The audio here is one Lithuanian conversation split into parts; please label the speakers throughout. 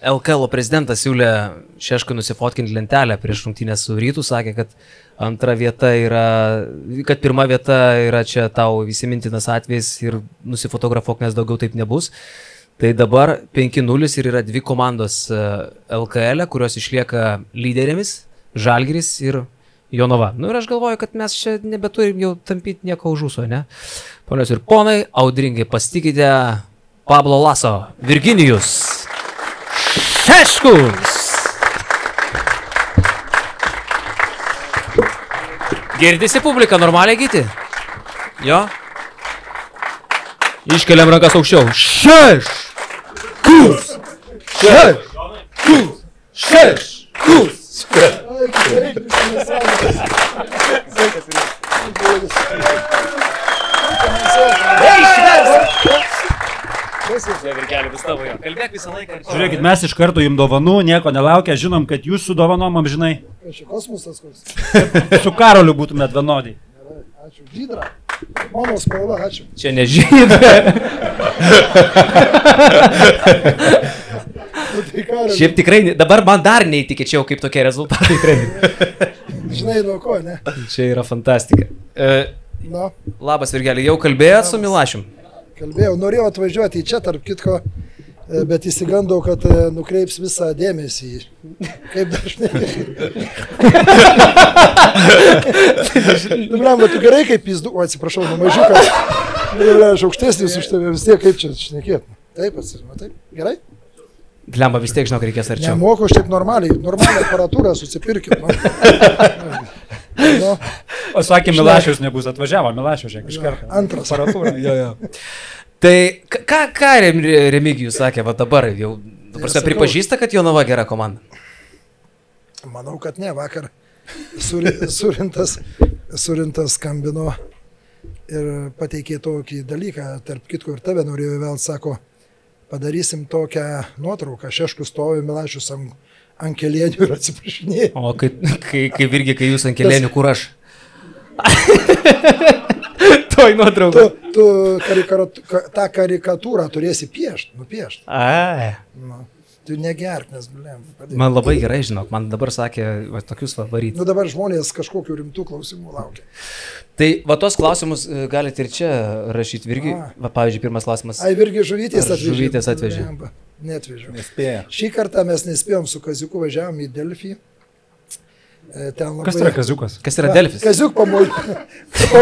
Speaker 1: LKL prezidentas siūlė Šeškui nusifotkinti lentelę prieš rungtynę su rytų, sakė, kad antra vieta yra, kad pirma vieta yra čia tau įsimintinas atvejis ir nusifotografuok, nes daugiau taip nebus. Tai dabar 5-0 ir yra dvi komandos LKL, e, kurios išlieka lyderėmis - Žalgiris ir Jonava. Na nu, ir aš galvoju, kad mes čia nebeturim jau tampyti nieko už jūsų, ne? Ponios ir ponai, audringai pasitikite Pablo Laso, Virginijus Šeškus. Girdisi publika, normaliai gyti? Jo? Iškeliam rankas aukščiau. Šeš! Kus! Šeš! Kus! Šeš! Kus!
Speaker 2: Žiūrėkit, mes iš karto jums dovanų, nieko nelaukia, žinom, kad jūs su dovanom amžinai.
Speaker 3: Čia kosmosas koks.
Speaker 2: su karoliu būtumėt vienodai.
Speaker 3: Ačiū. Žydra. Mano spalva, ačiū.
Speaker 1: Čia nežydra.
Speaker 3: Nu, tai.
Speaker 1: Šiaip tikrai, dabar man dar neįtikėčiau, kaip tokie rezultatai tikrai.
Speaker 3: Žinai, nuo ko, ne?
Speaker 1: Čia yra fantastika. E,
Speaker 3: Na,
Speaker 1: labas, Virgelį, jau kalbėjot su Milašim?
Speaker 3: Kalbėjau, norėjau atvažiuoti į čia, tarp kitko, e, bet įsigandau, kad e, nukreips visą dėmesį. Kaip dažnai. Dublemba, tu gerai kaip pizdu, o atsiprašau, nu mažiukas. Nu, Aš aukštesnis už tave vis tiek, kaip čia šnekėt. Taip, atsiprašau, taip, gerai.
Speaker 1: Glemba vis tiek, žinok, reikės arčiau.
Speaker 3: Nemoku aš taip normaliai, normalią aparatūrą susipirkit. Nu. Nu,
Speaker 2: O sakė, Milašius nebus atvažiavo, Milašius žiūrėk iš karto.
Speaker 3: antras.
Speaker 2: Aparatūra.
Speaker 1: Jo, jo. Tai ką- ką, ką Rem- Remigijus sakė, va dabar jau, prasme, pripažįsta, kad Jonava gera komanda.
Speaker 3: Manau, kad ne, vakar suri, surintas, surintas skambino ir pateikė tokį dalyką, tarp kitko ir tave norėjau vėl, sako, padarysim tokią nuotrauką, šeškus stovi Milašius ant, ant kelienių ir atsiprašinėjai.
Speaker 1: O kai, kai, kai irgi, kai jūs ant kelėnių, kur aš? Toj
Speaker 3: Tu,
Speaker 1: nuotraukai.
Speaker 3: tu karikatu, ka, tą karikatūrą turėsi piešti, nupiešti.
Speaker 1: Ai.
Speaker 3: Nu, tu negerk, nes, blem, padėk.
Speaker 1: Man labai gerai, žinok, man dabar sakė, va, tokius va varyti.
Speaker 3: Nu dabar žmonės kažkokiu rimtų klausimų laukia.
Speaker 1: Tai va tos klausimus e, galite ir čia rašyti, irgi,
Speaker 3: A.
Speaker 1: va, pavyzdžiui, pirmas klausimas.
Speaker 3: Ai, irgi žuvytės atvežė.
Speaker 1: žuvytės atvežė?
Speaker 3: Blemba, Neatvežiau.
Speaker 2: Nespėja.
Speaker 3: Šį kartą mes nespėjom su Kaziuku važiavom į Delfį. E, Ten labai...
Speaker 2: Kas yra kaziukas?
Speaker 1: Kas yra Delfis?
Speaker 3: Kaziuk pamoj.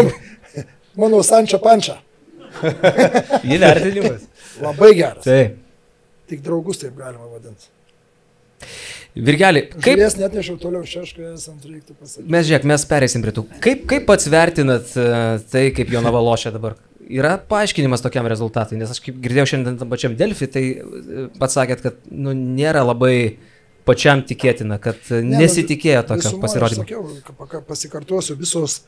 Speaker 3: Mano Sančio Pančia.
Speaker 1: Įvertinimas.
Speaker 3: Labai geras.
Speaker 1: Taip.
Speaker 3: Tik draugus taip galima vadinti.
Speaker 1: Virgelį, kaip
Speaker 3: Žuvies net nešiau toliau šeškoje esant, reiktų pasakyti.
Speaker 1: mes žiūrėk, mes perėsim prie tų. Kaip, kaip pats vertinat e, tai, kaip Jonava lošia dabar? Yra paaiškinimas tokiam rezultatui, nes aš kaip girdėjau šiandien tam pačiam Delfi, tai e, pats sakėt, kad nu, nėra labai pačiam tikėtina, kad e,
Speaker 3: Ne, nu,
Speaker 1: nesitikėjo tokio pasirodymo.
Speaker 3: Aš sakiau, pasikartosiu, visos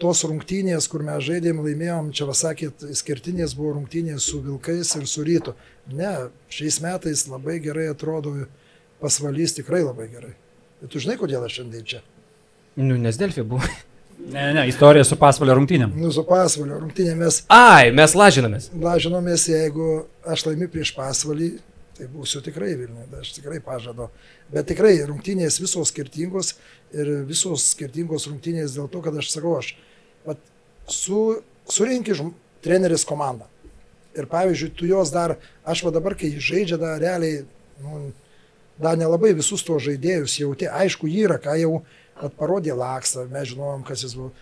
Speaker 3: tos rungtynės, kur mes žaidėm, laimėjom, čia vasakėt, skirtinės buvo rungtynės su Vilkais ir su Rytu. Ne, šiais metais labai gerai atrodo pasvalys, tikrai labai gerai. Bet tu žinai, kodėl aš šiandien čia?
Speaker 1: Nu, nes Delfi buvo.
Speaker 2: Ne, ne, istorija su pasvalio rungtynėm.
Speaker 3: Nu, su pasvalio rungtynė mes
Speaker 1: Ai, mes lažinomės.
Speaker 3: lažinomės, jeigu aš laimiu prieš pasvalį, tai būsiu tikrai Vilniuje, aš tikrai pažadu. Bet tikrai rungtynės visos skirtingos ir visos skirtingos rungtynės dėl to, kad aš sakau, aš vat, su, surinki žm- treneris komandą. Ir pavyzdžiui, tu jos dar, aš va dabar, kai žaidžia, dar realiai, nu, dar nelabai visus tuos žaidėjus jauti. Aišku, jį yra, ką jau at parodė Laksą, mes žinojom, kas jis buvo.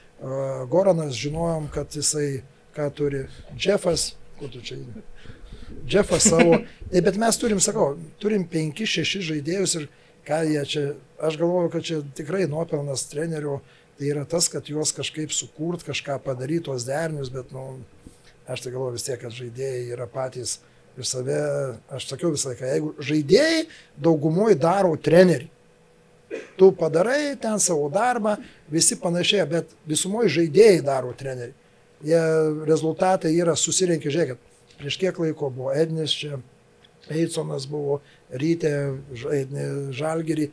Speaker 3: Goranas žinojom, kad jisai, ką turi. Jeffas, kur tu čia eini? Jeffas savo. Tai bet mes turim, sakau, turim 5-6 žaidėjus ir ką jie čia, aš galvoju, kad čia tikrai nuopelnas trenerių, tai yra tas, kad juos kažkaip sukurt, kažką padaryti, tuos derinius, bet, nu, aš tai galvoju vis tiek, kad žaidėjai yra patys ir save, aš sakiau visą laiką, jeigu žaidėjai daugumoje daro trenerių. Tu padarai ten savo darbą, visi panašiai, bet visumoje žaidėjai daro trenerių. Jie rezultatai yra susirinkę, žiūrėkit, prieš kiek laiko buvo Ednis čia, Eisonas buvo, žaidė Žalgerį.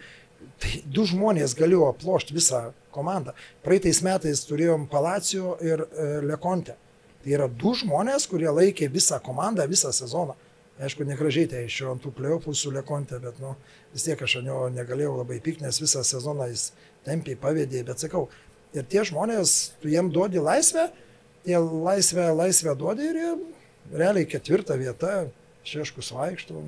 Speaker 3: Tai du žmonės galėjo aplošti visą komandą. Praeitais metais turėjom Palacijo ir e, Lekonte. Tai yra du žmonės, kurie laikė visą komandą visą sezoną. Aišku, negražiai tai iš ant tų pliopų su Lekonte, bet nu, vis tiek aš jo negalėjau labai pykti, nes visą sezoną jis tempiai pavėdė, bet sakau, ir tie žmonės, tu jiem duodi laisvę, jie laisvę, laisvę duodi ir jie realiai ketvirtą vietą, šeškus vaikštų,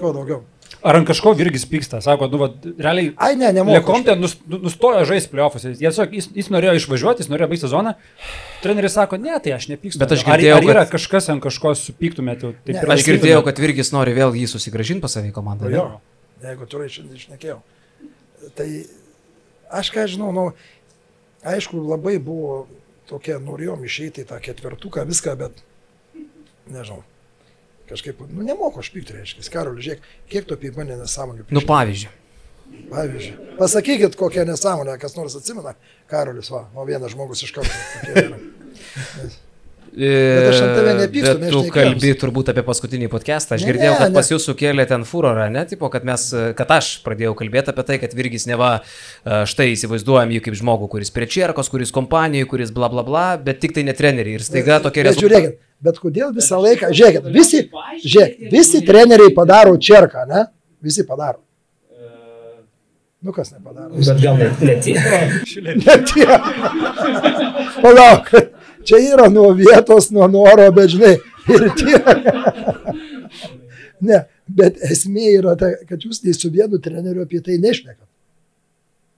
Speaker 3: ko daugiau.
Speaker 2: Ar ant kažko Virgis pyksta? Sako, nu, va, realiai.
Speaker 3: Ai, ne, nemoku.
Speaker 2: Lekontė nus, nu- nustojo žaisti pliofus. Jis, tiesiog- jis, jis norėjo išvažiuoti, jis norėjo baigti sezoną. Treneris sako, ne, tai aš nepykstu.
Speaker 1: Bet aš girdėjau,
Speaker 2: ar, ar yra
Speaker 1: kad-
Speaker 2: kažkas ant kažko supyktumėte? ir
Speaker 1: Aš girdėjau, kad Virgis nori vėl jį susigražinti pas save komandą. ne?
Speaker 3: Jo, jeigu turai šiandien išnekėjau. Tai aš ką žinau, nu, aišku, labai buvo tokia, norėjom išeiti į tą ketvirtuką, viską, bet nežinau. Kažkaip, nu, nemoku aš pykti, reiškia. Karoli, žiūrėk, kiek tu apie mane nesąmonių.
Speaker 1: Nu,
Speaker 3: prišneki.
Speaker 1: pavyzdžiui.
Speaker 3: Pavyzdžiui, pasakykit, kokią nesąmonę, kas nors atsimena. Karolis, va, o vienas žmogus iš karto. yra.
Speaker 1: Bet
Speaker 3: aš ant tave nepykstu,
Speaker 1: Bet tu kalbi turbūt apie paskutinį podcastą. Aš
Speaker 3: Ne,
Speaker 1: girdėjau, kad
Speaker 3: ne.
Speaker 1: pas jūs sukėlė ten furorą, ne? Tipo, kad, mes, kad aš pradėjau kalbėti apie tai, kad Virgis neva e, štai įsivaizduojam jį kaip žmogų, kuris prie čierkos, kuris kompanijoje, kuris bla bla bla, bet tik tai ne treneriai. Ir staiga tokie
Speaker 3: Bet
Speaker 1: rezultatai.
Speaker 3: žiūrėkit, bet kodėl visą laiką, žiūrėkit, visi, žiūrėk, visi treneriai padaro čerką, ne? Visi padaro. Nu kas nepadaro?
Speaker 4: Bet gal net ne tiek.
Speaker 3: Ne tie. Palauk, čia yra nuo vietos, nuo noro, bet žinai, ir tie. Ne, bet esmė yra ta, kad jūs nei su vienu treneriu apie tai nešnekat.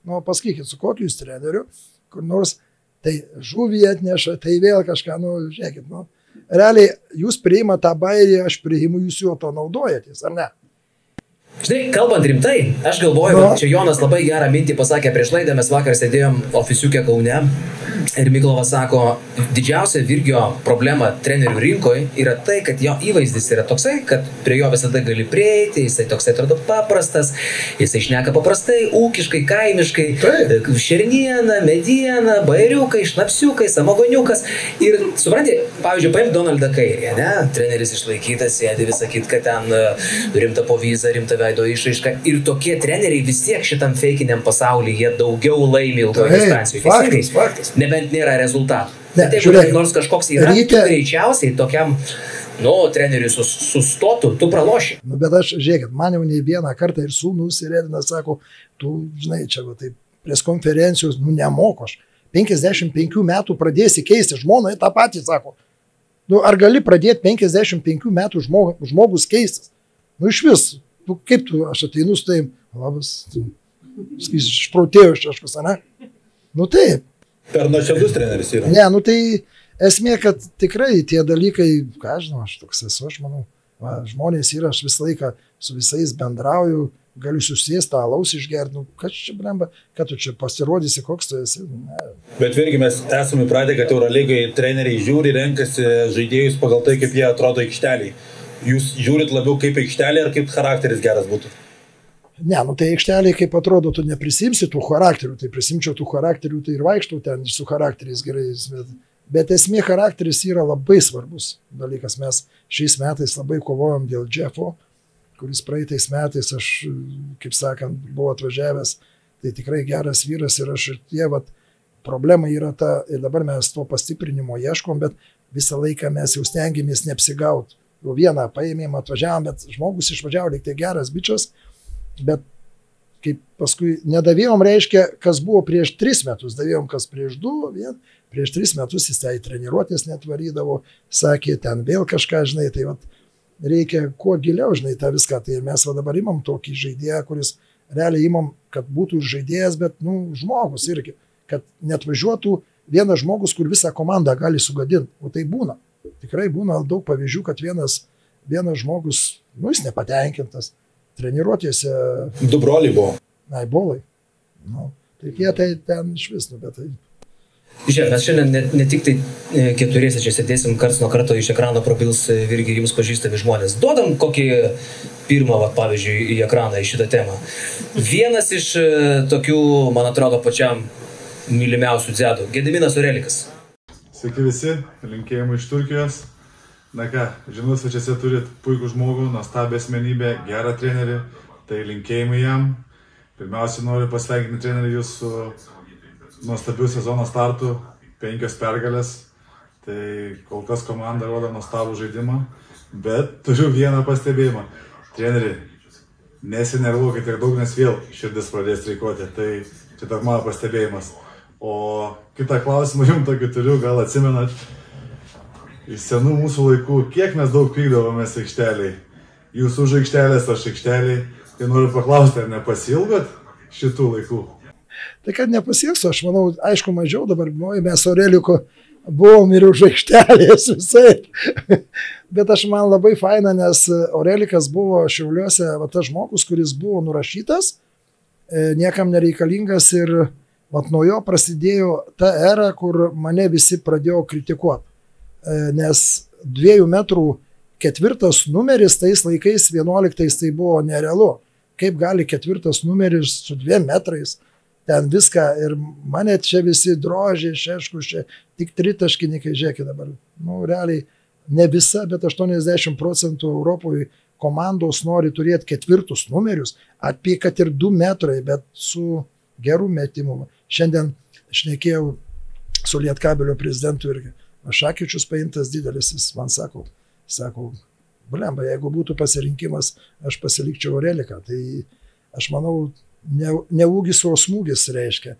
Speaker 3: Nu, pasakykit, su kokiu jūs treneriu, kur nors tai žuvį atneša, tai vėl kažką, nu, žiūrėkit, nu. Realiai, jūs priima tą bairį, aš priimu, jūs juo to naudojatės, ar ne?
Speaker 4: Žinai, kalbant rimtai, aš galvoju,
Speaker 3: Nu.
Speaker 4: kad čia Jonas labai gerą mintį pasakė prieš laidą, mes vakar sėdėjom ofisiukė Kaune ir Miklovas sako, didžiausia Virgio problema trenerių rinkoje yra tai, kad jo įvaizdis yra toksai, kad prie jo visada gali prieiti, jisai toksai atrodo paprastas, jisai šneka paprastai, ūkiškai, kaimiškai,
Speaker 3: Taip.
Speaker 4: šerniena, mediena, bairiukai, šnapsiukai, samogoniukas. Ir supranti, pavyzdžiui, paimk Donaldą Kairį, ne? Treneris išlaikytas, sėdi visą kitką, kad ten e, rimta povyza, rimta veido išraiška. Ir tokie treneriai vis tiek šitam feikiniam pasaulyje jie daugiau laimi ilgoje
Speaker 3: Taip,
Speaker 4: distancijoje.
Speaker 3: faktas, faktas.
Speaker 4: Nebent nėra rezultatų.
Speaker 3: Ne,
Speaker 4: Bet jeigu
Speaker 3: žiūrėk,
Speaker 4: nors kažkoks yra, tu greičiausiai tokiam, nu, treneriui sus, sustotų, tu praloši.
Speaker 3: Nu, bet aš, žiūrėkit, man jau ne vieną kartą ir sūnus ir Edinas sako, tu, žinai, čia, va, taip, prie konferencijos, nu, nemoko aš. 55 metų pradėsi keisti, žmonai tą patį sako. Nu, ar gali pradėti 55 metų žmogus, žmogus keistis? Nu, iš vis, nu, kaip tu, aš ateinu su taim, labas, tu, skys, išprotėjau iš kažkas, ne? Nu, taip.
Speaker 5: Per nuoširdus treneris yra.
Speaker 3: Ne, nu, tai esmė, kad tikrai tie dalykai, ką aš žinau, aš toks esu, aš manau, va, žmonės yra, aš visą laiką su visais bendrauju, galiu susėsti, alaus išgerti, nu, kas čia bremba, kad tu čia pasirodysi, koks tu esi. Ne.
Speaker 5: Bet vėlgi mes esame įpratę, kad Eurolygai treneriai žiūri, renkasi žaidėjus pagal tai, kaip jie atrodo aikšteliai. Jūs žiūrit labiau kaip aikštelė ar kaip charakteris geras būtų.
Speaker 3: Ne, nu tai aikštelė, kaip atrodo, tu neprisimsi tų charakterių, tai prisimčiau tų charakterių, tai ir vaikštau ten su charakteriais gerais, bet, bet esmė charakteris yra labai svarbus dalykas. Mes šiais metais labai kovojom dėl Jeffo, kuris praeitais metais aš, kaip sakant, buvau atvažiavęs, tai tikrai geras vyras ir aš ir tie, vat, problema yra ta, ir dabar mes to pastiprinimo ieškom, bet visą laiką mes jau stengiamės neapsigauti. Jau vieną paėmėm, atvažiavom, bet žmogus išvažiavo, lyg tai geras bičias, bet kaip paskui nedavėjom, reiškia, kas buvo prieš tris metus, davėjom kas prieš du, vien, prieš tris metus jis į treniruotės net varydavo, sakė, ten vėl kažką, žinai, tai vat, reikia kuo giliau, žinai, tą viską. Tai mes va dabar imam tokį žaidėją, kuris realiai imam, kad būtų ir žaidėjas, bet, nu, žmogus irgi, kad net važiuotų vienas žmogus, kur visą komandą gali sugadinti. O tai būna. Tikrai būna daug pavyzdžių, kad vienas, vienas žmogus, nu, jis nepatenkintas treniruotėse,
Speaker 5: Du broliai buvo.
Speaker 3: na, bolai. Nu, tai jie tai ten iš vis, nu, bet tai
Speaker 4: Žiūrėk, mes šiandien ne, ne tik tai e, keturiese čia sėdėsim karts nuo karto iš ekrano prabils e, irgi jums pažįstami žmonės. Duodam kokį pirmą, va, pavyzdžiui, į ekraną į šitą temą. Vienas iš e, tokių, man atrodo, pačiam mylimiausių dzedų - Gediminas Urelikas.
Speaker 6: Sveiki visi, linkėjimai iš Turkijos. Na ką, žinau, svečiuose turit puikų žmogų, nuostabią asmenybę, gerą trenerį, tai linkėjimai jam. Pirmiausia, noriu pasveikinti trenerį jūsų nuostabių sezono startų, penkios pergalės. Tai kol kas komanda rodo nuostabų žaidimą. Bet turiu vieną pastebėjimą. Treneri, nesinervuokit tiek daug, nes vėl širdis pradės streikuoti. Tai čia toks mano pastebėjimas. O kitą klausimą jums tokį turiu, gal atsimenat, iš senų mūsų laikų, kiek mes daug pykdavomės aikšteliai. Jūs už aikštelės, aš aikšteliai. Tai noriu paklausti, ar nepasilgot šitų laikų?
Speaker 3: Tai kad nepasieksiu, aš manau, aišku, mažiau dabar, mes Aureliuko buvom ir už aikštelės visai. Bet aš man labai faina, nes Aurelikas buvo Šiauliuose, va tas žmogus, kuris buvo nurašytas, e, niekam nereikalingas ir vat nuo jo prasidėjo ta era, kur mane visi pradėjo kritikuoti. E, nes dviejų metrų ketvirtas numeris tais laikais, vienuoliktais tai buvo nerealu. Kaip gali ketvirtas numeris su dviem metrais ten viską ir mane čia visi drožė, šeškus, čia tik tritaškininkai, žiūrėkit dabar, nu, realiai ne visa, bet 80 procentų Europoje komandos nori turėti ketvirtus numerius, apie kad ir 2 metrai, bet su gerų metimų. Šiandien šnekėjau su Lietkabelio prezidentu irgi. Šakyčius paimtas didelis, jis man sako, sako, blemba, jeigu būtų pasirinkimas, aš pasilikčiau Aureliką. Tai aš manau, ne, ne ūgis, o smūgis reiškia.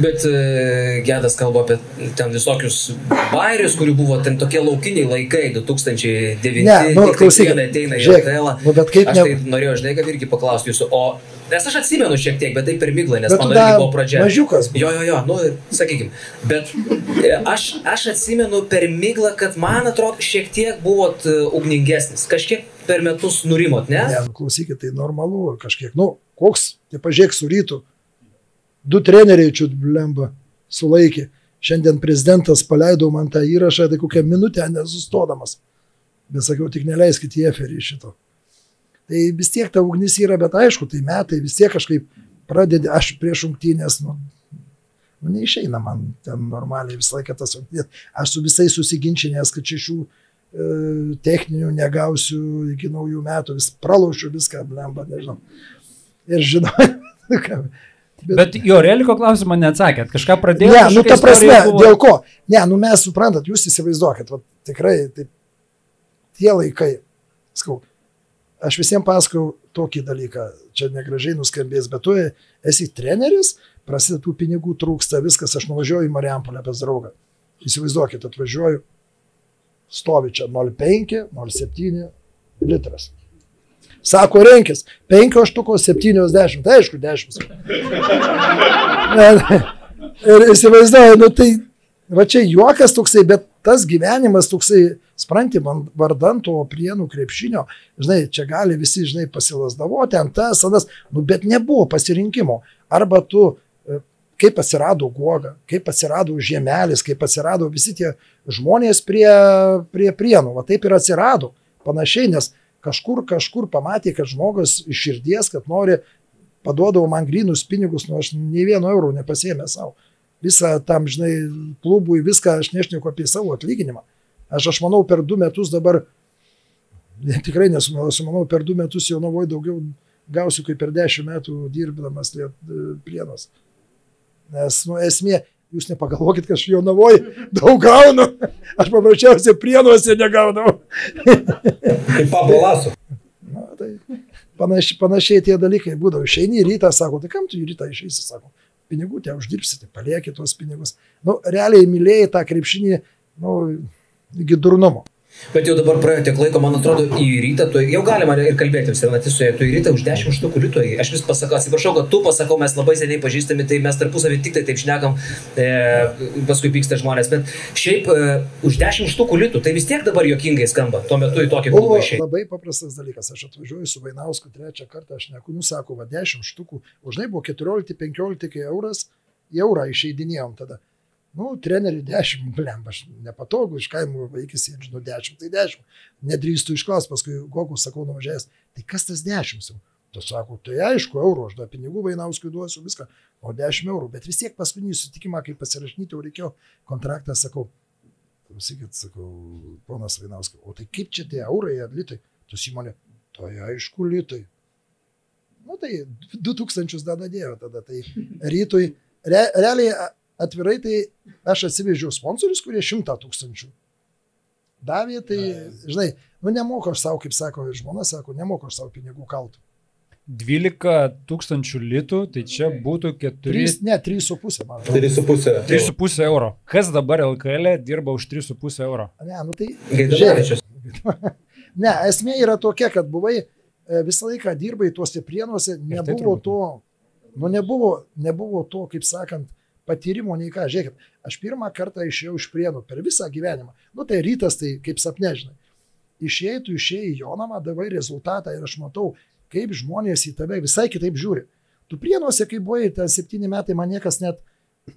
Speaker 4: Bet e, Gedas kalba apie ten visokius bairius, kurių buvo ten tokie laukiniai laikai, 2009.
Speaker 3: Ne, nu,
Speaker 4: tik tai
Speaker 3: klausyk,
Speaker 4: dieną ateina į LKL.
Speaker 3: nu, bet kaip
Speaker 4: Aš
Speaker 3: ne-
Speaker 4: tai norėjau, žinai, kad irgi paklausti jūsų, o nes aš atsimenu šiek tiek, bet tai per miglą, nes mano irgi buvo pradžia.
Speaker 3: mažiukas buvai.
Speaker 4: Jo, jo, jo, nu, sakykime. Bet e, aš, aš atsimenu per miglą, kad man atrodo šiek tiek buvot e, ugningesnis. Kažkiek per metus nurimot, ne?
Speaker 3: Ne, nu, klausykit, tai normalu kažkiek. Nu, koks, tai pažiūrėk su rytu. Du treneriai čia blemba sulaikė. Šiandien prezidentas paleido man tą įrašą, tai kokią minutę nesustodamas. Bet sakiau, tik neleiskit į eferį šito. Tai vis tiek ta ugnis yra, bet aišku, tai metai vis tiek kažkaip pradedi, aš prieš rungtynės, nu, nu, neišeina man ten normaliai visą laiką tas rungtynės. Aš su visais susiginčinės, kad šešių e, techninių negausiu iki naujų metų, vis pralaušiu viską, blemba, nežinau. Ir žinau, ką,
Speaker 2: Bet jo Reliko klausimą neatsakėt. Kažką pradėjote?
Speaker 3: Ne, nu ta prasme,
Speaker 2: buvo?
Speaker 3: dėl ko? Ne, nu mes suprantat, jūs įsivaizduokit, va, tikrai taip, tie laikai, skau, aš visiems pasakau tokį dalyką, čia negražiai nuskambės, bet tu esi treneris, prasideda tų pinigų trūksta, viskas, aš nuvažiuoju į Mariampolę pas draugą. Įsivaizduokit, atvažiuoju, stovi čia 0,5, 0,7 litras. Sako, renkis, 5 aštukos 70, tai aišku, 10. Ir įsivaizduoju, nu tai va čia juokas toksai, bet tas gyvenimas toksai, spranti, man vardant to prienų krepšinio, žinai, čia gali visi, žinai, pasilasdavo, ten tas, anas, nu bet nebuvo pasirinkimo. Arba tu, e, kaip atsirado guoga, kaip atsirado žiemelis, kaip atsirado visi tie žmonės prie, prie prienų, va taip ir atsirado. Panašiai, nes kažkur, kažkur pamatė, kad žmogus iš širdies, kad nori, paduodavo man grinus pinigus, nu aš nei vieno euro nepasėmė savo. Visą tam, žinai, klubui, viską aš nešneku apie savo atlyginimą. Aš, aš manau, per du metus dabar, tikrai nesumeluosiu, manau, per du metus jau navoju daugiau gausiu kaip per dešimt metų dirbdamas liet, plienos. Nes, nu, esmė, jūs nepagalvokit, kad aš jau navoju daug gaunu. Aš paprasčiausiai prienuose negaunau.
Speaker 5: Kaip Pablo Laso.
Speaker 3: Na, tai panašiai, panašiai tie dalykai būdavo. Išeini rytą, sako, tai kam tu į rytą išeisi, sako, pinigų te uždirbsi, tai palieki tuos pinigus. Nu, realiai mylėjai tą krepšinį, nu, iki durnumo.
Speaker 4: Bet jau dabar praėjo tiek laiko, man atrodo, į rytą, tu jau galima ir kalbėti, Senatisoje, tu į rytą už 10 štukų litų, aš vis pasakau, atsiprašau, kad tu pasakau, mes labai seniai pažįstami, tai mes tarpusavį tik tai taip šnekam, e, paskui pyksta žmonės, bet šiaip e, už 10 štukų litų, tai vis tiek dabar jokingai skamba, tuo metu į tokį klubą išėjai.
Speaker 3: labai paprastas dalykas. Aš atvažiuoju su Vainausku trečią kartą, aš neku, nusako, va 10 štukų, už tai buvo 14-15 euras, eurą išeidinėjom tada. Nu, treneriui 10, blem, aš nepatogu, iš kaimo vaikis, žinau, 10, tai 10. Nedrįstu išklaus, paskui Gogu sakau nuvažiavęs, tai kas tas 10 jau? Tu sako, tai aišku, eurų, aš dar pinigų Vainauskui duosiu viską, o 10 eurų, bet vis tiek paskutinį sutikimą, kai pasirašinyti, jau reikėjo kontraktą, sakau, klausykit, sakau, ponas Vainauskas, o tai kaip čia tie eurai litai? Tu įmonė, tai aišku, litai. Nu tai 2000 dar dėjo tada, tai rytui, re, realiai atvirai tai aš atsivežiau sponsorius, kurie 100 tūkstančių. davė, tai, žinai, nu nemoku aš savo, kaip sako žmona, sako, nemoku aš savo pinigų kaltų.
Speaker 2: 12 tūkstančių litų, tai čia būtų 4.
Speaker 3: 3, ne, 3,5 man. atrodo.
Speaker 5: 3,5.
Speaker 2: 3,5 euro. Kas dabar LKL dirba už 3,5 euro?
Speaker 3: Ne, nu tai.
Speaker 4: Gaidamavičius.
Speaker 3: Ne, esmė yra tokia, kad buvai e, visą laiką dirbai tuose prienuose, nebuvo to, nu nebuvo, nebuvo to, kaip sakant, patyrimo nei ką. Žiūrėkit, aš pirmą kartą išėjau iš prienų per visą gyvenimą. Nu tai rytas, tai kaip sapnežinai. Išėjai, tu išėjai į Jonamą, davai rezultatą ir aš matau, kaip žmonės į tave visai kitaip žiūri. Tu prienuose, kai buvai, ten septyni metai, man niekas net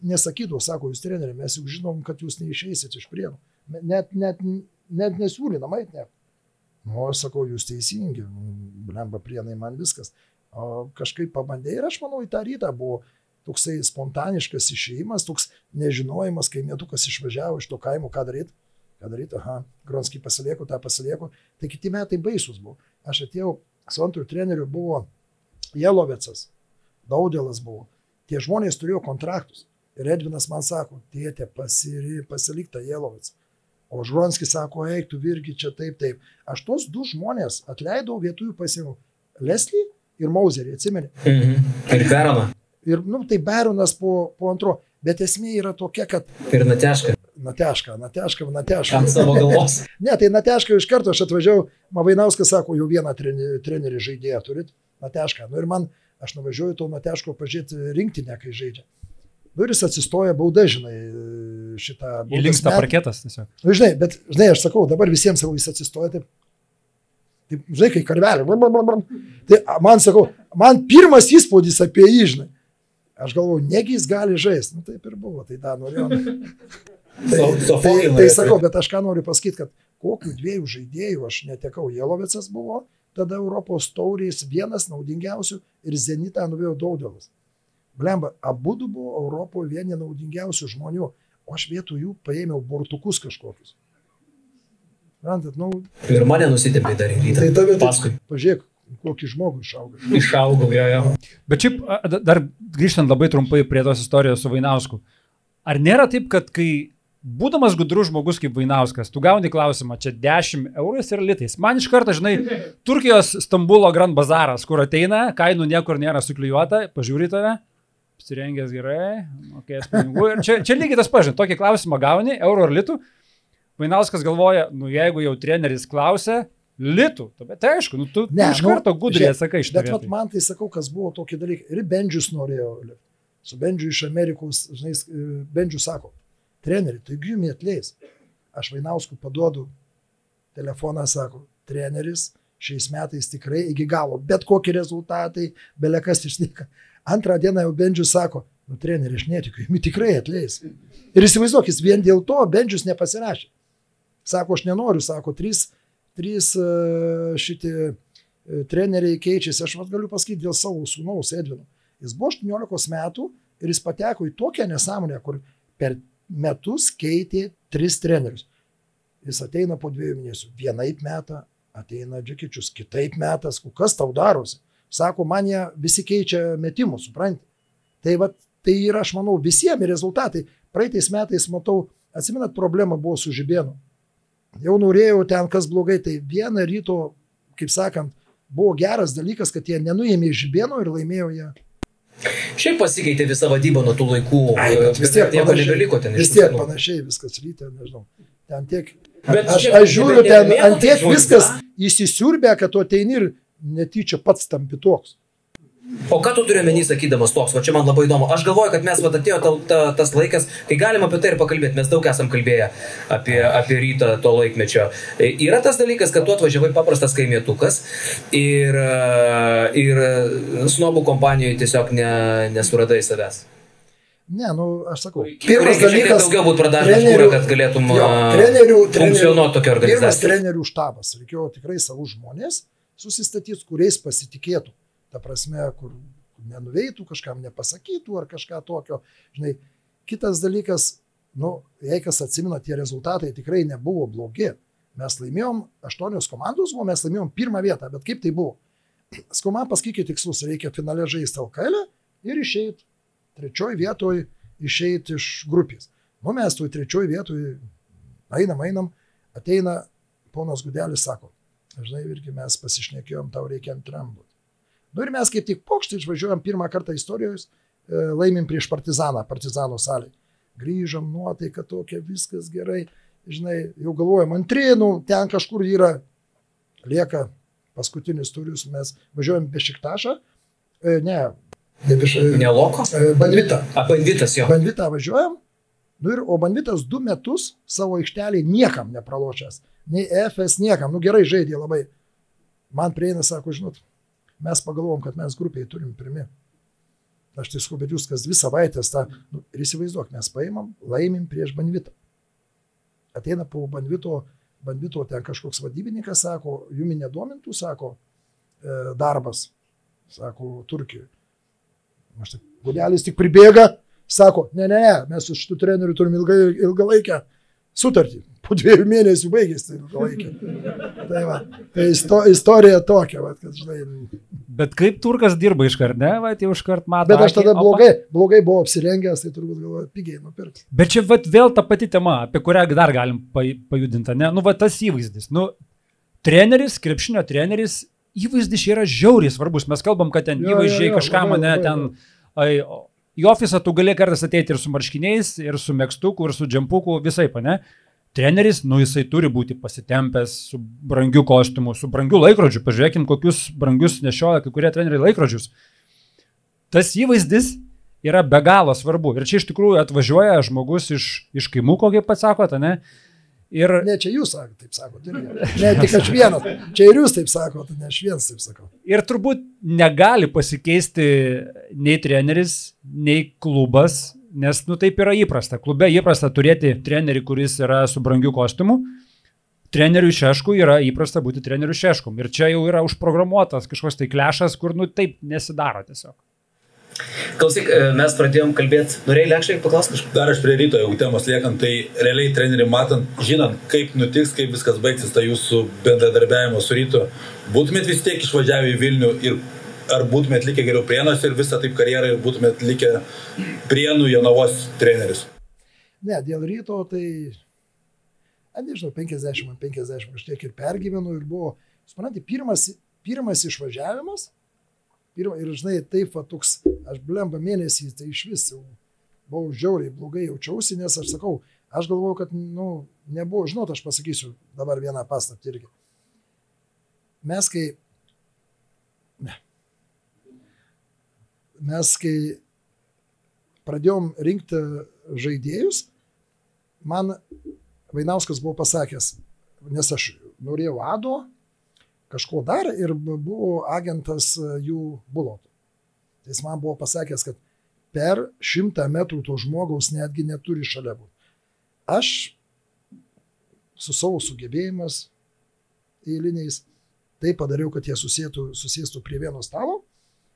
Speaker 3: nesakydavo, sako, jūs treneri, mes juk žinom, kad jūs neišeisit iš prienų. Net, net, net nesiūlina, mait net. Nu, aš sakau, jūs teisingi, blemba prienai man viskas. O kažkaip pabandė ir aš manau, į tą rytą buvo toksai spontaniškas išėjimas, toks nežinojimas, kai mėtukas išvažiavo iš to kaimo, ką daryti. Ką daryti, aha, Gronskį pasilieku, tą pasilieku. Tai kiti metai baisus buvo. Aš atėjau, su antru treneriu buvo Jelovecas, Daudėlas buvo. Tie žmonės turėjo kontraktus. Ir Edvinas man sako, tėtė, pasiri, pasilik tą Jelovecą. O Žronskis sako, eik, tu virgi čia taip, taip. Aš tos du žmonės atleidau vietųjų pasiėmiau. Leslie ir Mauserį, atsimeni.
Speaker 4: Mhm. Ir Beroną.
Speaker 3: Ir, nu, tai Beronas po, po antro. Bet esmė yra tokia, kad
Speaker 4: Ir Natešką.
Speaker 3: Nateška, Nateška, Nateška.
Speaker 4: Ant savo galvos.
Speaker 3: Ne, tai Nateška iš karto aš atvažiavau, Mavainauskas sako, jau vieną trenerį, žaidėją turit, Nateška. Nu ir man, aš nuvažiuoju to Nateško pažiūrėti rinktinę, kai žaidžia. Nu ir jis atsistoja bauda, žinai, šitą...
Speaker 2: Įlinksta parketas tiesiog.
Speaker 3: Nu, žinai, bet, žinai, aš sakau, dabar visiems savo jis atsistoja taip. Taip, žinai, kai karvelė. Tai a, man sakau, man pirmas įspūdis apie jį, žinai. Aš galvoju, negi jis gali žaisti. Nu, taip ir buvo, tai tą norėjau. Tai,
Speaker 4: So-
Speaker 3: tai,
Speaker 4: Sofoklinai.
Speaker 3: tai sakau, bet aš ką noriu pasakyti, kad kokių dviejų žaidėjų aš netekau. Jelovicas buvo tada Europos taurės vienas naudingiausių ir Zenitą nuvėjo Daudelas. Blemba, abu buvo Europoje vieni naudingiausių žmonių, o aš vietoj jų paėmiau bortukus kažkokius. Rantat, nu,
Speaker 4: Ir mane nusitempė dar į rytą.
Speaker 3: tai tave
Speaker 4: Paskui.
Speaker 3: pažiūrėk, kokį žmogų išaugo.
Speaker 4: Išaugau, jo, jo.
Speaker 2: Bet šiaip dar grįžtant labai trumpai prie tos istorijos su Vainausku. Ar nėra taip, kad kai būdamas gudrus žmogus kaip Vainauskas, tu gauni klausimą, čia 10 eurais ir litais. Man iš karto, žinai, Turkijos Stambulo Grand Bazaras, kur ateina, kainų niekur nėra suklijuota, pažiūri tave, apsirengęs gerai, mokės pinigų. Ir čia, čia lygiai tas pažinai, tokį klausimą gauni, euro ar litų. Vainauskas galvoja, nu jeigu jau treneris klausia, litų, bet tai aišku, nu, tu, ne, iš
Speaker 3: nu,
Speaker 2: karto gudriai
Speaker 3: žiūrėk,
Speaker 2: atsakai iš
Speaker 3: Bet vat,
Speaker 2: to.
Speaker 3: man tai sakau, kas buvo tokie dalykai. Ir Bendžius norėjo. lipt. Su Bendžiu iš Amerikos, žinai, e, Bendžius sako, treneri, taigi jums atleis. Aš Vainauskų paduodu telefoną, sako, treneris šiais metais tikrai iki galo, bet kokie rezultatai, belekas išnyka. Antrą dieną jau Bendžius sako, nu treneri, aš netikiu, jums tikrai atleis. Ir įsivaizduok, jis vien dėl to Bendžius nepasirašė. Sako, aš nenoriu, sako, trys, trys e, šitie e, treneriai keičiasi. Aš vat galiu pasakyti dėl savo sūnaus Edvino. Jis buvo 18 metų ir jis pateko į tokią nesąmonę, kur per metus keitė tris trenerius. Jis ateina po dviejų mėnesių. Vienaip metą ateina Džekičius, kitaip metas, "O kas tau darosi. Sako, man jie visi keičia metimus, supranti. Tai, va, tai yra, aš manau, visiems rezultatai. Praeitais metais, matau, atsimenat, problema buvo su Žibėnu. Jau norėjau ten, kas blogai, tai vieną ryto, kaip sakant, buvo geras dalykas, kad jie nenuėmė Žibėno ir laimėjo jie.
Speaker 4: Šiaip pasikeitė visa vadyba nuo tų laikų.
Speaker 3: Ai, vis tiek
Speaker 4: nieko nebeliko ten.
Speaker 3: Vis tiek panašiai viskas ryte, nežinau. Ten tiek.
Speaker 4: Bet
Speaker 3: Aš, aš žiūriu, ten ant tiek viskas įsisiurbė, kad tu ateini ir netyčia pats tampi toks.
Speaker 4: O ką tu turi menį sakydamas toks, va čia man labai įdomu. Aš galvoju, kad mes, va atėjo ta, ta, tas laikas, kai galim apie tai ir pakalbėti, mes daug esam kalbėję apie, apie rytą to laikmečio. E, Yra tas dalykas, kad tu atvažiavai paprastas kaimėtukas ir, e, ir snobų kompanijoje tiesiog ne, nesuradai savęs.
Speaker 3: Ne, nu, aš sakau.
Speaker 4: Reikia šiek tiek daugiau būti pradažęs kūrą, kad galėtum
Speaker 3: jo,
Speaker 4: a,
Speaker 3: trenerių,
Speaker 4: funkcionuoti tokia
Speaker 3: Pirmas
Speaker 4: organizacija.
Speaker 3: trenerių štabas. Reikėjo tikrai savų žmonės susistatyti, kuriais pasitikėtų. Ta prasme, kur nenuveitų, kažkam nepasakytų ar kažką tokio. Žinai, kitas dalykas, nu, jei kas atsimena, tie rezultatai tikrai nebuvo blogi. Mes laimėjom, aštuonios komandos buvo, mes laimėjom pirmą vietą, bet kaip tai buvo? Skoma pasakykit tikslus, reikia finale žaisti LKL ir išeiti trečioji vietoje, išeiti iš grupės. Nu, mes toj trečioji vietoje einam, einam, Ateina ponas Gudelis, sako, žinai, irgi mes pasišnekėjom, tau reikia antram. Nu ir mes kaip tik pokštį išvažiuojam pirmą kartą istorijos, e, laimim prieš partizaną, partizano salį. Grįžom, nuotaika tokia, viskas gerai, žinai, jau galvojam, antrinų, ten kažkur yra, lieka paskutinis turius, mes važiuojam Bešiktašą, e, ne, ne Beš...
Speaker 4: Ne loko?
Speaker 3: e, Bandvitą.
Speaker 4: A, banditas jo.
Speaker 3: Bandvitą važiuojam, nu ir, o Bandvitas du metus savo aikštelį niekam nepralošęs, nei FS niekam, nu gerai žaidė labai. Man prieina, sako, žinot, mes pagalvom, kad mes grupiai turim pirmi. Aš tai sakau, bet jūs kas dvi savaitės tą, nu, ir įsivaizduok, mes paimam, laimim prieš bandvitą. Ateina po bandvito, bandvito ten kažkoks vadybininkas, sako, jumi nedomintų, sako, e, darbas, sako, Turkijoje. Aš taip, gudelis tik pribėga, sako, ne, ne, ne, mes su šitų treneriu turim ilgai, ilgalaikę sutartį. Po dviejų mėnesių baigėsi tai ilgalaikė. Tai, va, tai isto, istorija tokia, va, kad žinai.
Speaker 2: Bet kaip turkas dirba iškart, ne, va, jau iškart mato.
Speaker 3: Bet aš
Speaker 2: akį,
Speaker 3: tada
Speaker 2: opa.
Speaker 3: blogai, blogai buvau apsirengęs, tai turbūt galvoju, pigiai nupirkti.
Speaker 2: Bet čia vat, vėl ta pati tema, apie kurią dar galim paj- pajudinti, ne? Nu, va tas įvaizdis. Nu, treneris, krepšinio treneris, įvaizdis yra žiauriai svarbus. Mes kalbam, kad ten
Speaker 3: Jo, jo,
Speaker 2: įvaizdžiai
Speaker 3: jo,
Speaker 2: kažką
Speaker 3: labai,
Speaker 2: mane ten... Ai, o, į ofisą tu gali kartais ateiti ir su marškiniais, ir su mėgstuku, ir su džempuku, visai, ne? Treneris, nu jisai turi būti pasitempęs su brangiu kostiumu, su brangiu laikrodžiu. Pažiūrėkim, kokius brangius nešioja kai kurie treneriai laikrodžius. Tas įvaizdis yra be galo svarbu. Ir čia iš tikrųjų atvažiuoja žmogus iš, iš kaimų, kokį pats sakote, ne? Ir
Speaker 3: Ne, čia jūs taip sakote. irgi. Ne tik aš vienas. Čia ir jūs taip sakote, ne aš vienas taip sakau.
Speaker 2: Ir turbūt negali pasikeisti nei treneris, nei klubas, nes nu taip yra įprasta. Klube įprasta turėti trenerį, kuris yra su brangiu kostiumu. Treneriui Šešku yra įprasta būti treneriu Šeškum. Ir čia jau yra užprogramuotas kažkoks tai klešas, kur nu taip nesidaro tiesiog.
Speaker 4: Klausyk, e, mes pradėjom kalbėti, norėjai lėkščiai paklausti kažką?
Speaker 5: Dar aš prie ryto, jeigu temos liekant, tai realiai treneriui matant, žinant, kaip nutiks, kaip viskas baigsis, tai jūsų bendradarbiavimo su rytu, būtumėt vis tiek išvažiavę į Vilnių ir ar būtumėt likę geriau prienuose ir visą taip karjerą ir būtumėt likę prienų Jonavos treneris.
Speaker 3: Ne, dėl ryto tai, a, nežinau, 50 ant 50 kažkiek ir pergyvenu ir buvo, suprantate, pirmas, pirmas išvažiavimas. Pirma, ir žinai, taip, va, toks, aš blemba mėnesį, tai iš vis jau buvau žiauriai blogai jaučiausi, nes aš sakau, aš galvoju, kad, nu, nebuvo, žinot, aš pasakysiu dabar vieną paslaptį irgi. Mes kai, ne, mes kai pradėjom rinkti žaidėjus, man Vainauskas buvo pasakęs, nes aš norėjau Ado, kažko dar ir buvo agentas jų bulotų. Jis man buvo pasakęs, kad per šimtą metrų to žmogaus netgi neturi šalia būti. Aš su savo sugebėjimas eiliniais tai padariau, kad jie susėtų, susėstų prie vieno stalo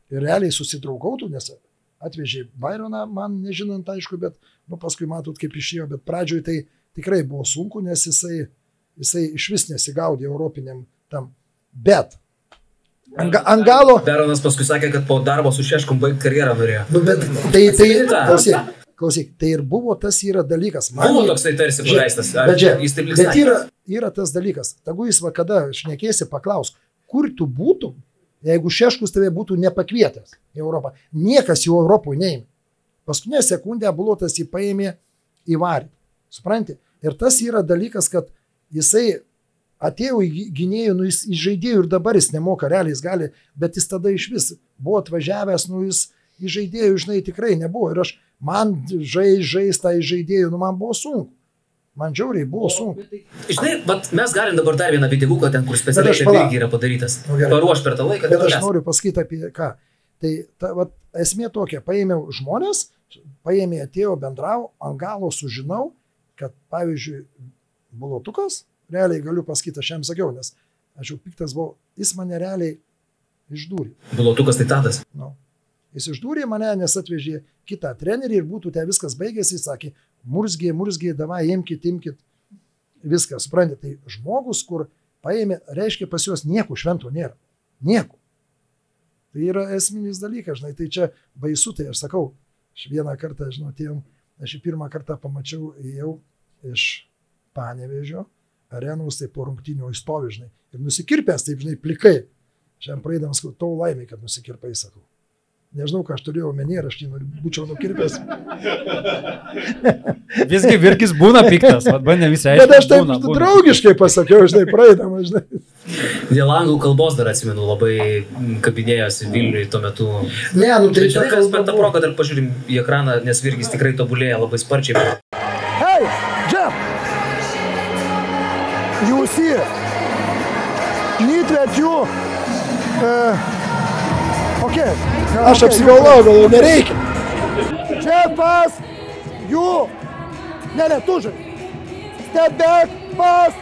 Speaker 3: ir realiai susidraugautų, nes atvežė Baironą, man nežinant aišku, bet nu, paskui matot, kaip išėjo, bet pradžioj tai tikrai buvo sunku, nes jisai, jisai iš vis nesigaudė europiniam tam. Bet ant, ant galo,
Speaker 4: Veronas paskui sakė, kad po darbo su Šeškum baigti karjerą norėjo.
Speaker 3: nu, bet tai, tai, klausyk, klausyk, tai ir buvo tas yra dalykas. Man-
Speaker 4: Buvo toksai tarsi ar
Speaker 3: Bet, žiūrėk,
Speaker 4: Jis taip
Speaker 3: bet yra, yra tas dalykas. Tagu jis vakada šnekėsi, paklaus, kur tu būtum, jeigu Šeškus tave būtų nepakvietęs į Europą. Niekas jų Europoje neėmė. Paskutinę sekundę bulotas jį paėmė į varį. Supranti? Ir tas yra dalykas, kad jisai atėjo į gy- gynėjų, nu jis į žaidėjų ir dabar jis nemoka, realiai jis gali, bet jis tada iš vis buvo atvažiavęs, nu jis į žaidėjų, žinai, tikrai nebuvo. Ir aš, man žai, žaista į žaidėjų, nu man buvo sunku. Man žiauriai buvo sunku.
Speaker 4: Žinai, bet mes galim dabar dar vieną videoką ten, kur specialiai
Speaker 3: palauk.
Speaker 4: irgi yra padarytas.
Speaker 3: Nu.
Speaker 4: Paruoš per tą laiką.
Speaker 3: Bet aš
Speaker 4: mes.
Speaker 3: noriu pasakyti apie ką. Tai ta, vat, esmė tokia, paėmiau žmonės, paėmė, atėjo, bendrau, ant galo sužinau, kad pavyzdžiui, bulotukas, realiai galiu pasakyti, aš jam sakiau, nes aš jau piktas buvau, jis mane realiai išdūrė.
Speaker 4: Bilotukas tai tadas.
Speaker 3: Nu. Jis išdūrė mane, nes atvežė kitą trenerį ir būtų te viskas baigėsi, jis sakė, murzgiai, murzgiai, davai, imkit, imkit. Viskas, suprantate, tai žmogus, kur paėmė, reiškia pas juos nieko švento nėra. Nieko. Tai yra esminis dalykas, žinai, tai čia baisu, tai aš sakau, aš vieną kartą, žinau, atėjom, aš jį pirmą kartą pamačiau, ėjau iš Panevežio, arenos, tai po rungtynio įstovi, žinai. Ir nusikirpęs, taip, žinai, plikai. Šiandien praeidamas, tau laimė, kad nusikirpai, sakau. Nežinau, ką aš turėjau omeny, ar aš jį nori- būčiau nukirpęs.
Speaker 2: Visgi virkis būna piktas, vad bandė aiškinti.
Speaker 3: Bet aš taip draugiškai pasakiau, žinai, praeidamas, žinai.
Speaker 1: Dėl anglų kalbos dar atsimenu, labai kabinėjosi Vilniui tuo metu.
Speaker 3: Ne, nu tai čia
Speaker 1: kas per tą progą dar pažiūrim į ekraną, nes Virgis tikrai tobulėja labai sparčiai.
Speaker 3: Hey, Jeff! You see, need that you. Uh, okay. Aš apsigalvojau, gal nereikia. Jeffas, you. Ne, ne, tu žai. Step back, pas.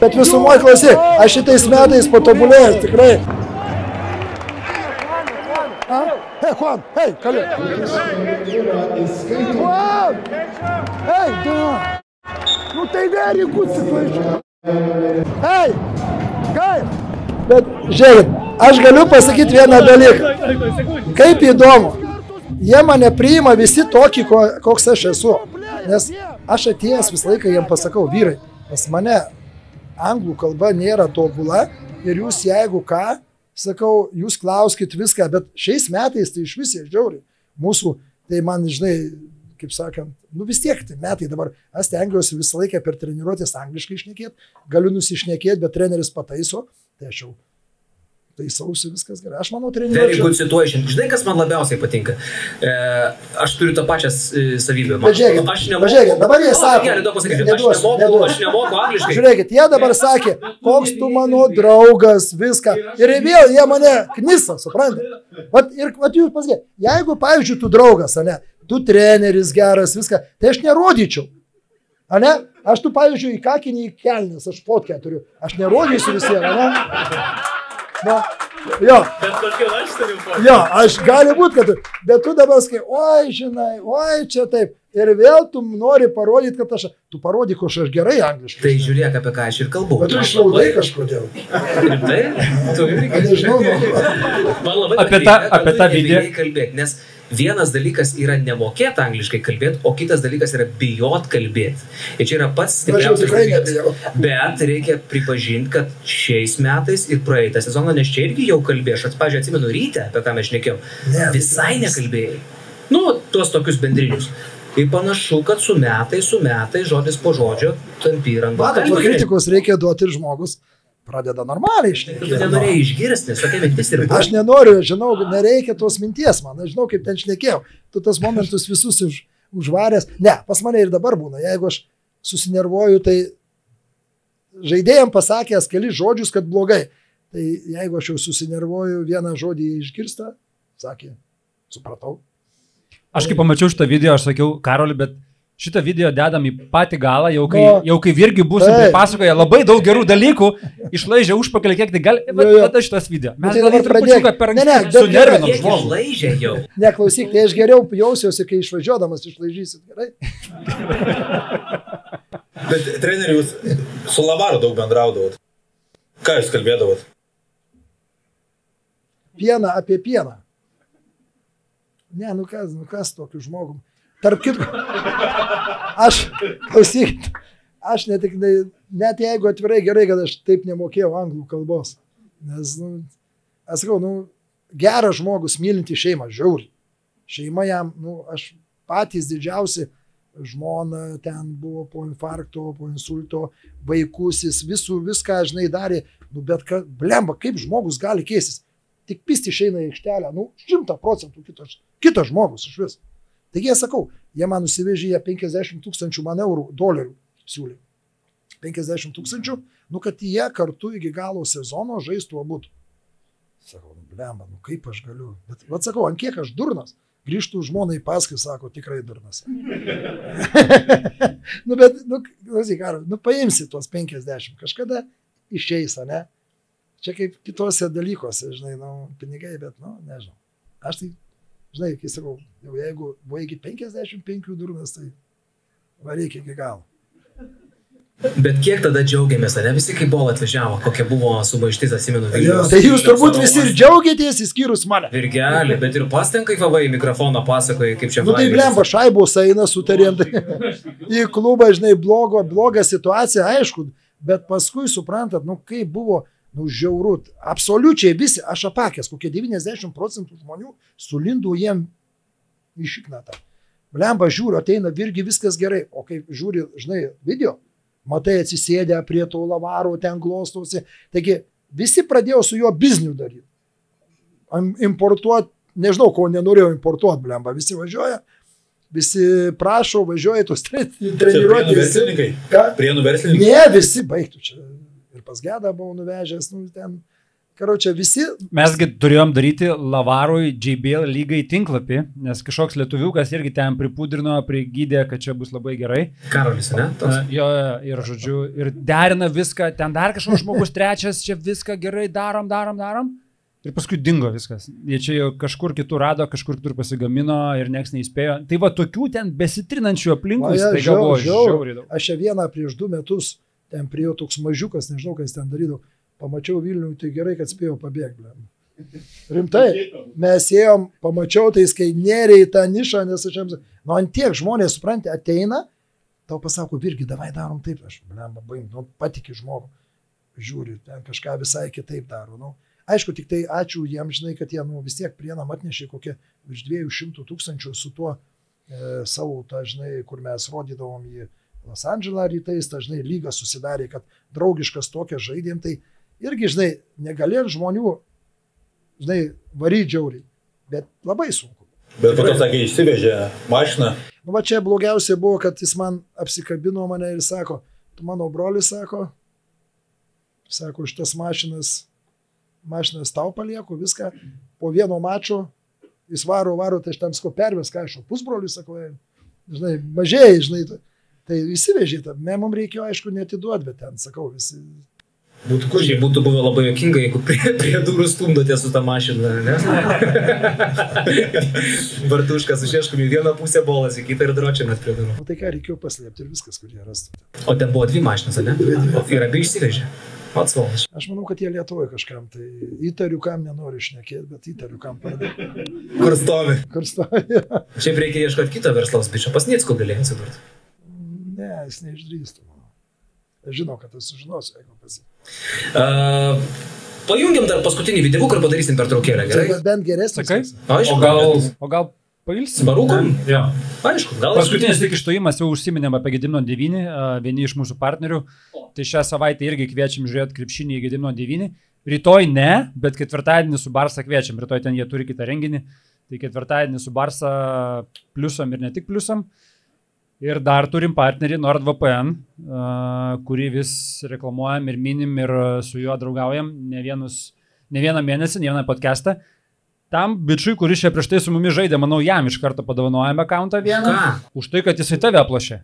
Speaker 3: Bet visumoje klausyk, aš šitais metais patobulėjęs tikrai. Hei, Juan, hei, kalė. Juan! Hei, du. Nu tai good situation. Hei, kaip? Bet žiūrėkit, aš galiu pasakyti vieną dalyką. Kaip įdomu. Jie mane priima visi tokį, ko, koks aš esu. Nes aš atėjęs visą laiką jiem pasakau, vyrai, pas mane anglų kalba nėra tobula ir jūs jeigu ką, sakau, jūs klauskit viską, bet šiais metais tai iš vis jie žiauri. Mūsų, tai man, žinai, kaip sakant, nu vis tiek tai metai dabar, aš stengiuosi visą laiką per treniruotės angliškai išnekėti, galiu nusišnekėti, bet treneris pataiso, tai aš jau taisausi viskas gerai. Aš manau, treniruotė.
Speaker 1: good situation. Žinai, kas man labiausiai patinka? E, aš turiu tą pačią e, savybę. Man-
Speaker 3: Bet žiūrėkit,
Speaker 1: aš
Speaker 3: pažiūrėkit, dabar jie sako-
Speaker 1: Gerai, dabar pasakysiu. Aš
Speaker 3: Neduosiu,
Speaker 1: nemoku,
Speaker 3: neduosiu.
Speaker 1: aš nemoku angliškai.
Speaker 3: Žiūrėkit, jie dabar sakė, koks tu mano draugas, viską. Ir vėl jie mane knisa, suprantate? Vat, ir vat jūs pasakėte, jeigu, pavyzdžiui, tu draugas, ne, tu treneris geras, viską, tai aš nerodyčiau. A ne? Aš tu, pavyzdžiui, į kakinį kelnes, aš fotkę turiu. Aš nerodysiu visiems, ne? Na, jo. Jo, aš gali būti, kad tu, bet tu dabar sakai, oi, žinai, oi, čia taip. Ir vėl tu nori parodyti, kad aš, tu parodyk, kad aš gerai angliškai.
Speaker 1: Tai žiūrėk, apie ką aš ir kalbu.
Speaker 3: Bet tu išlaudai kažkodėl.
Speaker 1: Rimtai? Tu irgi.
Speaker 3: Nežinau.
Speaker 1: Man labai
Speaker 2: Apie tą- apie tą video.
Speaker 1: kalbėti, nes vienas dalykas yra nemokėti angliškai kalbėti, o kitas dalykas yra bijot kalbėti. Ir čia yra pats stipriausias dalykas. Bet reikia pripažinti, kad šiais metais ir praeitą sezoną, nes čia irgi jau kalbėjau, aš, pavyzdžiui, atsimenu ryte, apie ką mes šnekėjom,
Speaker 3: Ne,
Speaker 1: visai nekalbėjai. Nu, tuos tokius bendrinius. Tai panašu, kad su metai, su metai, žodis po žodžio, tampi ir ant
Speaker 3: po kritikos reikia duoti ir žmogus pradeda normaliai
Speaker 1: Tu
Speaker 3: išnekėti.
Speaker 1: nenorėjai išgirsti, nes tokia mintis ir buvo.
Speaker 3: Aš nenoriu, žinau, nereikia tos minties man, aš žinau, kaip ten šnekėjau. Tu tas momentus visus už, užvaręs. Ne, pas mane ir dabar būna, jeigu aš susinervuoju, tai žaidėjim pasakęs keli žodžius, kad blogai. Tai jeigu aš jau susinervuoju, vieną žodį išgirsta, sakė, supratau.
Speaker 2: Aš kai pamačiau šitą video, aš sakiau, Karoli, bet šitą video dedam į patį galą, jau kai,
Speaker 3: Nu,
Speaker 2: jau kai irgi bus
Speaker 3: taip.
Speaker 2: pasakoja labai daug gerų dalykų, išlaižė užpakalį, kiek tai gali. Bet šitas video. Mes
Speaker 3: tai dabar pradėk.
Speaker 2: per
Speaker 3: Ne, ne,
Speaker 2: anksti
Speaker 3: bet
Speaker 2: sunervinom žmogų.
Speaker 1: išlaižė jau.
Speaker 3: Neklausyk, tai aš geriau jausiuosi, kai išvažiuodamas išlaižysit. Gerai?
Speaker 5: Bet treneri, jūs su Lavaru daug bendraudavot. Ką jūs kalbėdavot?
Speaker 3: Pieną apie pieną. Ne, nu kas, nu kas tokiu žmogum. Tarp kitko, aš, klausykit, aš net, net jeigu atvirai gerai, kad aš taip nemokėjau anglų kalbos. Nes, nu, aš sakau, nu, geras žmogus, mylinti šeimą, žiauri. Šeima jam, nu, aš patys didžiausi, žmona ten buvo po infarkto, po insulto, vaikusis, visų, viską, žinai, darė, nu, bet, ka, blemba, kaip žmogus gali keistis tik pisti išeina į aikštelę, nu, šimta procentų kitas, kitas žmogus iš vis. Taigi jie sakau, jie man nusivežė jie 50 tūkstančių man eurų, dolerių siūlė. 50 tūkstančių, nu, kad jie kartu iki galo sezono žaistų abu. Sakau, nu, blemba, nu kaip aš galiu. Bet, vad sakau, ant kiek aš durnas. Grįžtų žmonai paskui, sako, tikrai durnas. nu, bet, nu, klausyk, Karol, nu, paimsi tuos 50, kažkada išeis, ne? Čia kaip kitose dalykuose, žinai, nu, pinigai, bet, nu, nežinau. Aš tai, žinai, kai sakau, jau jeigu buvo iki 55 durnas, tai varyk iki galo.
Speaker 4: Bet kiek tada džiaugiamės, ne visi kaip buvo atvažiavo, kokia buvo sumaištis, atsimenu,
Speaker 3: Jo,
Speaker 4: Vilniaus.
Speaker 3: tai jūs turbūt visi ir džiaugiatės, įskyrus mane.
Speaker 4: Virgelį, bet ir pastenkai vavai mikrofoną pasakoja, kaip čia
Speaker 3: Nu tai blemba, šaibos eina, sutarėm. Tai į klubą, žinai, blogo, blogą situaciją, aišku, bet paskui suprantat, nu kaip buvo, nu žiauru, absoliučiai visi, aš apakęs, kokie 90 procentų žmonių sulindų jiem išiknatą. Blemba, žiūriu, ateina irgi viskas gerai, o kai žiūri, žinai, video, matai atsisėdę prie to lavaro, ten glostosi. Taigi visi pradėjo su juo biznių daryti. Importuoti, nežinau, ko nenorėjau importuoti, blemba, visi važiuoja, visi prašo, važiuoja tos tre-
Speaker 5: Čia prienų
Speaker 3: treniruotės.
Speaker 5: verslininkai.
Speaker 3: Ką?
Speaker 5: Prienų verslininkai.
Speaker 3: Ne, visi baigtų čia. Ir pas Gedą buvau nuvežęs, nu ten. Karočią, visi
Speaker 2: Mesgi turėjom daryti Lavarui JBL lygai tinklapį, nes kažkoks lietuviukas irgi ten pripudrino, prigydė, kad čia bus labai gerai.
Speaker 4: Karolis, ne? Toks.
Speaker 2: A, Jo, jo, ir žodžiu, ir derina viską, ten dar kažkoks žmogus trečias, čia viską gerai darom, darom, darom. Ir paskui dingo viskas. Jie čia jau kažkur kitur rado, kažkur kitur pasigamino ir niekas neįspėjo. Tai va tokių ten besitrinančių aplinkui,
Speaker 3: Vaje,
Speaker 2: tai galvoju,
Speaker 3: žiauriai.
Speaker 2: daug.
Speaker 3: Aš čia vieną prieš du metus, ten prie jo toks mažiukas, nežinau, kas ten darydavo, pamačiau Vilnių, tai gerai, kad spėjau pabėgti. Rimtai, mes ėjom, pamačiau tais, kai į tą nišą, nes aš jiems, nu ant tiek žmonės, supranti, ateina, tau pasako, irgi, davai darom taip, aš, blemba, baim, nu, patikė žmogų, žiūri, ten kažką visai kitaip daro. Nu. Aišku, tik tai ačiū jiems, žinai, kad jie nu, vis tiek prienam atnešė kokie virš 200 tūkstančių su tuo e, savo, ta, žinai, kur mes rodydavom į Los Andželą rytais, ta, žinai, lyga susidarė, kad draugiškas tokia žaidėm, tai irgi, žinai, negalėt žmonių, žinai, varydžiauriai, bet labai sunku.
Speaker 5: Bet po to, sakė, išsivežė mašiną.
Speaker 3: Nu, va čia blogiausia buvo, kad jis man apsikabino mane ir sako, tu mano brolis sako, sako, šitas mašinas, mašinas tau palieku, viską, po vieno mačo, jis varo, varo, tai aš tam sko pervės, ką aš, pusbrolius, sako, "Ei, žinai, mažieji, žinai, tai- tai įsivežė, tą. me mums reikėjo, aišku, netiduoti, bet ten, sakau, visi.
Speaker 4: Būtų kur, šiaip būtų buvę labai jokinga, jeigu prie, prie durų stumdote su tą mašiną, ne? Bartuškas išieškomi į vieną pusę bolas, į kitą ir dročiamės prie durų.
Speaker 3: O tai ką reikėjo paslėpti ir viskas, kur jie rastų.
Speaker 4: O ten buvo dvi mašinas, ne? Ir abi išsivežė. Pats valas.
Speaker 3: Aš manau, kad jie Lietuvoje kažkam, tai įtariu, kam nenori išnekėti, bet įtariu, kam pradėjo.
Speaker 4: Kur stovi?
Speaker 3: Kur stovi.
Speaker 4: Šiaip reikia ieškoti kito verslos bičio, pas Niecko galėjo atsidurti.
Speaker 3: Ne, jis neišdrįstų. Aš žinau, kad aš sužinosiu, jeigu pasi.
Speaker 4: Uh, pajungiam dar paskutinį video, kur padarysim per traukėlę,
Speaker 3: Tai
Speaker 4: gerai?
Speaker 3: bent geresnis.
Speaker 2: Sakai?
Speaker 4: Aišku,
Speaker 2: O gal, o gal pailsim?
Speaker 4: Barūkom?
Speaker 2: Jo.
Speaker 4: Aišku, gal
Speaker 2: Paskutinis tik išstojimas, jau užsiminėm apie Gedimino 9, a, vieni iš mūsų partnerių. Tai šią savaitę irgi kviečiam žiūrėti krepšinį į Gedimino 9. Rytoj ne, bet ketvirtadienį su Barsa kviečiam. Rytoj ten jie turi kitą renginį. Tai ketvirtadienį su Barsa pliusam ir ne tik pliusam. Ir dar turim partnerį NordVPN, a, kurį vis reklamuojam ir minim ir su juo draugaujam ne, vienus, ne vieną mėnesį, ne vieną podcastą. Tam bičiui, kuris čia prieš tai su mumis žaidė, manau, jam iš karto padovanojame akantą vieną.
Speaker 4: Ką?
Speaker 2: Už tai, kad jisai tave aplašė.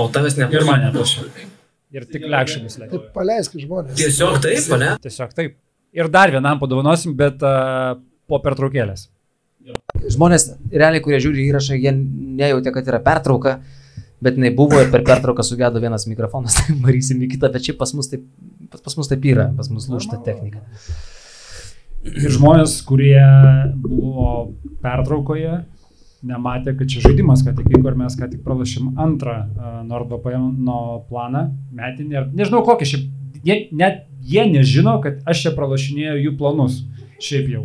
Speaker 4: O tavęs ne.
Speaker 2: Ir mane aplašė. Ir tik lekščinis leidė.
Speaker 3: Tai paleisk žmonės.
Speaker 4: Tiesiog taip, ne?
Speaker 2: Tiesiog taip. Ir dar vienam padovanosim, bet uh, po pertraukėlės.
Speaker 1: Žmonės, realiai, kurie žiūri įrašą, jie nejautė, kad yra pertrauka, bet jinai buvo ir per pertrauką sugedo vienas mikrofonas, tai marysim į kitą, bet šiaip pas mus taip, pas, pas mus taip yra, pas mus lūšta technika.
Speaker 2: Ir žmonės, kurie buvo pertraukoje, nematė, kad čia žaidimas, ką tik vyko ir mes ką tik pralašėm antrą uh, NordVPN planą metinį. Ir nežinau kokį šiaip, jie, net jie nežino, kad aš čia pralašinėjau jų planus. Šiaip jau.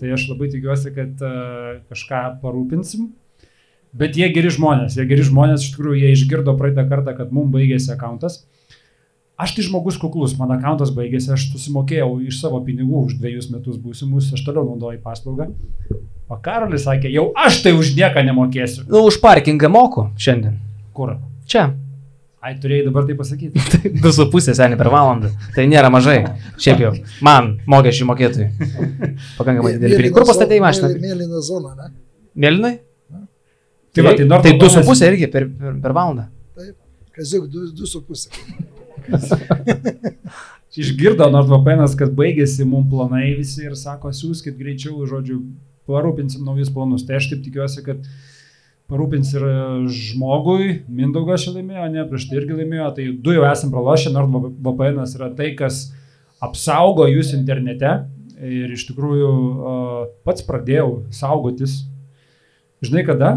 Speaker 2: Tai aš labai tikiuosi, kad uh, kažką parūpinsim. Bet jie geri žmonės, jie geri žmonės, iš tikrųjų, jie išgirdo praeitą kartą, kad mums baigėsi akantas. Aš tai žmogus kuklus, mano akantas baigėsi, aš susimokėjau iš savo pinigų už dviejus metus būsimus, aš toliau naudoju paslaugą. O Karolis sakė, jau aš tai už nieką nemokėsiu.
Speaker 1: Nu, už parkingą moku šiandien.
Speaker 2: Kur?
Speaker 1: Čia.
Speaker 2: Ai, turėjai dabar tai pasakyti.
Speaker 1: Du su pusė seniai per valandą. Tai nėra mažai. Šiaip jau. Man, mokesčių mokėtojai. Pakankamai didelį pinigą. Kur pastatėjai mašiną?
Speaker 3: Mėlyną zoną, ne?
Speaker 1: Mėlynai?
Speaker 2: Tai va, tai
Speaker 1: tai du su pusė irgi per, per, per valandą.
Speaker 3: Taip. Kaziuk, du, du su pusė.
Speaker 2: Išgirdo NordVPN, kad baigėsi mums planai visi ir sako, siūskit greičiau, žodžiu, parūpinsim naujus planus. Tai aš taip tikiuosi, kad parūpins ir žmogui. Mindaugas šį laimėjo, ne, prieš tai irgi laimėjo. Tai du jau esam pralošę, nors VPN yra tai, kas apsaugo jūs internete. Ir iš tikrųjų pats pradėjau saugotis. Žinai kada?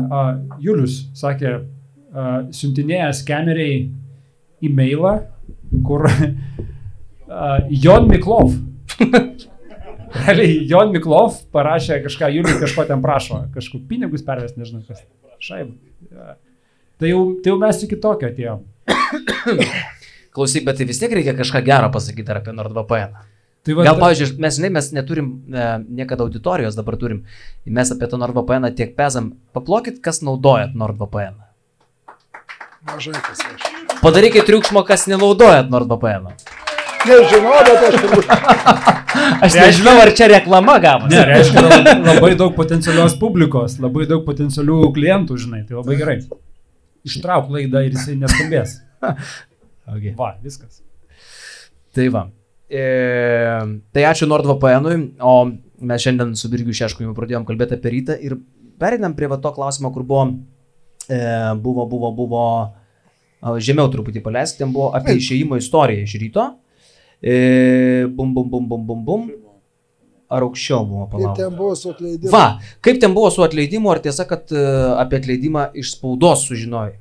Speaker 2: Julius sakė, siuntinėjęs kameriai e-mailą, kur Jon Miklov Realiai Jon Miklov parašė kažką, Juliui kažko ten prašo, kažkokius pinigus pervesti, nežinau kas. Šaib. Ja. Tai jau, tai jau mes iki tokio atėjom.
Speaker 1: Klausyk, bet tai vis tiek reikia kažką gero pasakyti apie NordVPN.
Speaker 2: Tai
Speaker 1: va, Gal, pavyzdžiui, mes, žinai, mes neturim e, niekada auditorijos, dabar turim, mes apie tą NordVPN tiek pezam. Paplokit, kas naudojat NordVPN.
Speaker 3: Mažai kas aš.
Speaker 1: Padarykit triukšmo, kas nenaudojat NordVPN.
Speaker 3: Nežinau, bet aš turbūt.
Speaker 1: Aš nežinau, ar čia reklama gavo.
Speaker 2: Ne, reiškia labai daug potencialios publikos, labai daug potencialių klientų, žinai, tai labai gerai. Ištrauk laidą ir jisai neskambės.
Speaker 1: okay.
Speaker 2: Va, viskas.
Speaker 1: Tai va. E, tai ačiū NordVPN-ui, o mes šiandien su Virgiu Šeškumi pradėjom kalbėti apie rytą ir pereinam prie va to klausimo, kur buvo, e, buvo, buvo, buvo, žemiau truputį paleisti, ten buvo apie išėjimo istoriją iš ryto. E, bum, bum, bum, bum, bum, bum. Ar aukščiau buvo
Speaker 3: Kaip ten buvo su atleidimu?
Speaker 1: Va, kaip ten buvo su atleidimu, ar tiesa, kad e, apie atleidimą iš spaudos sužinojai?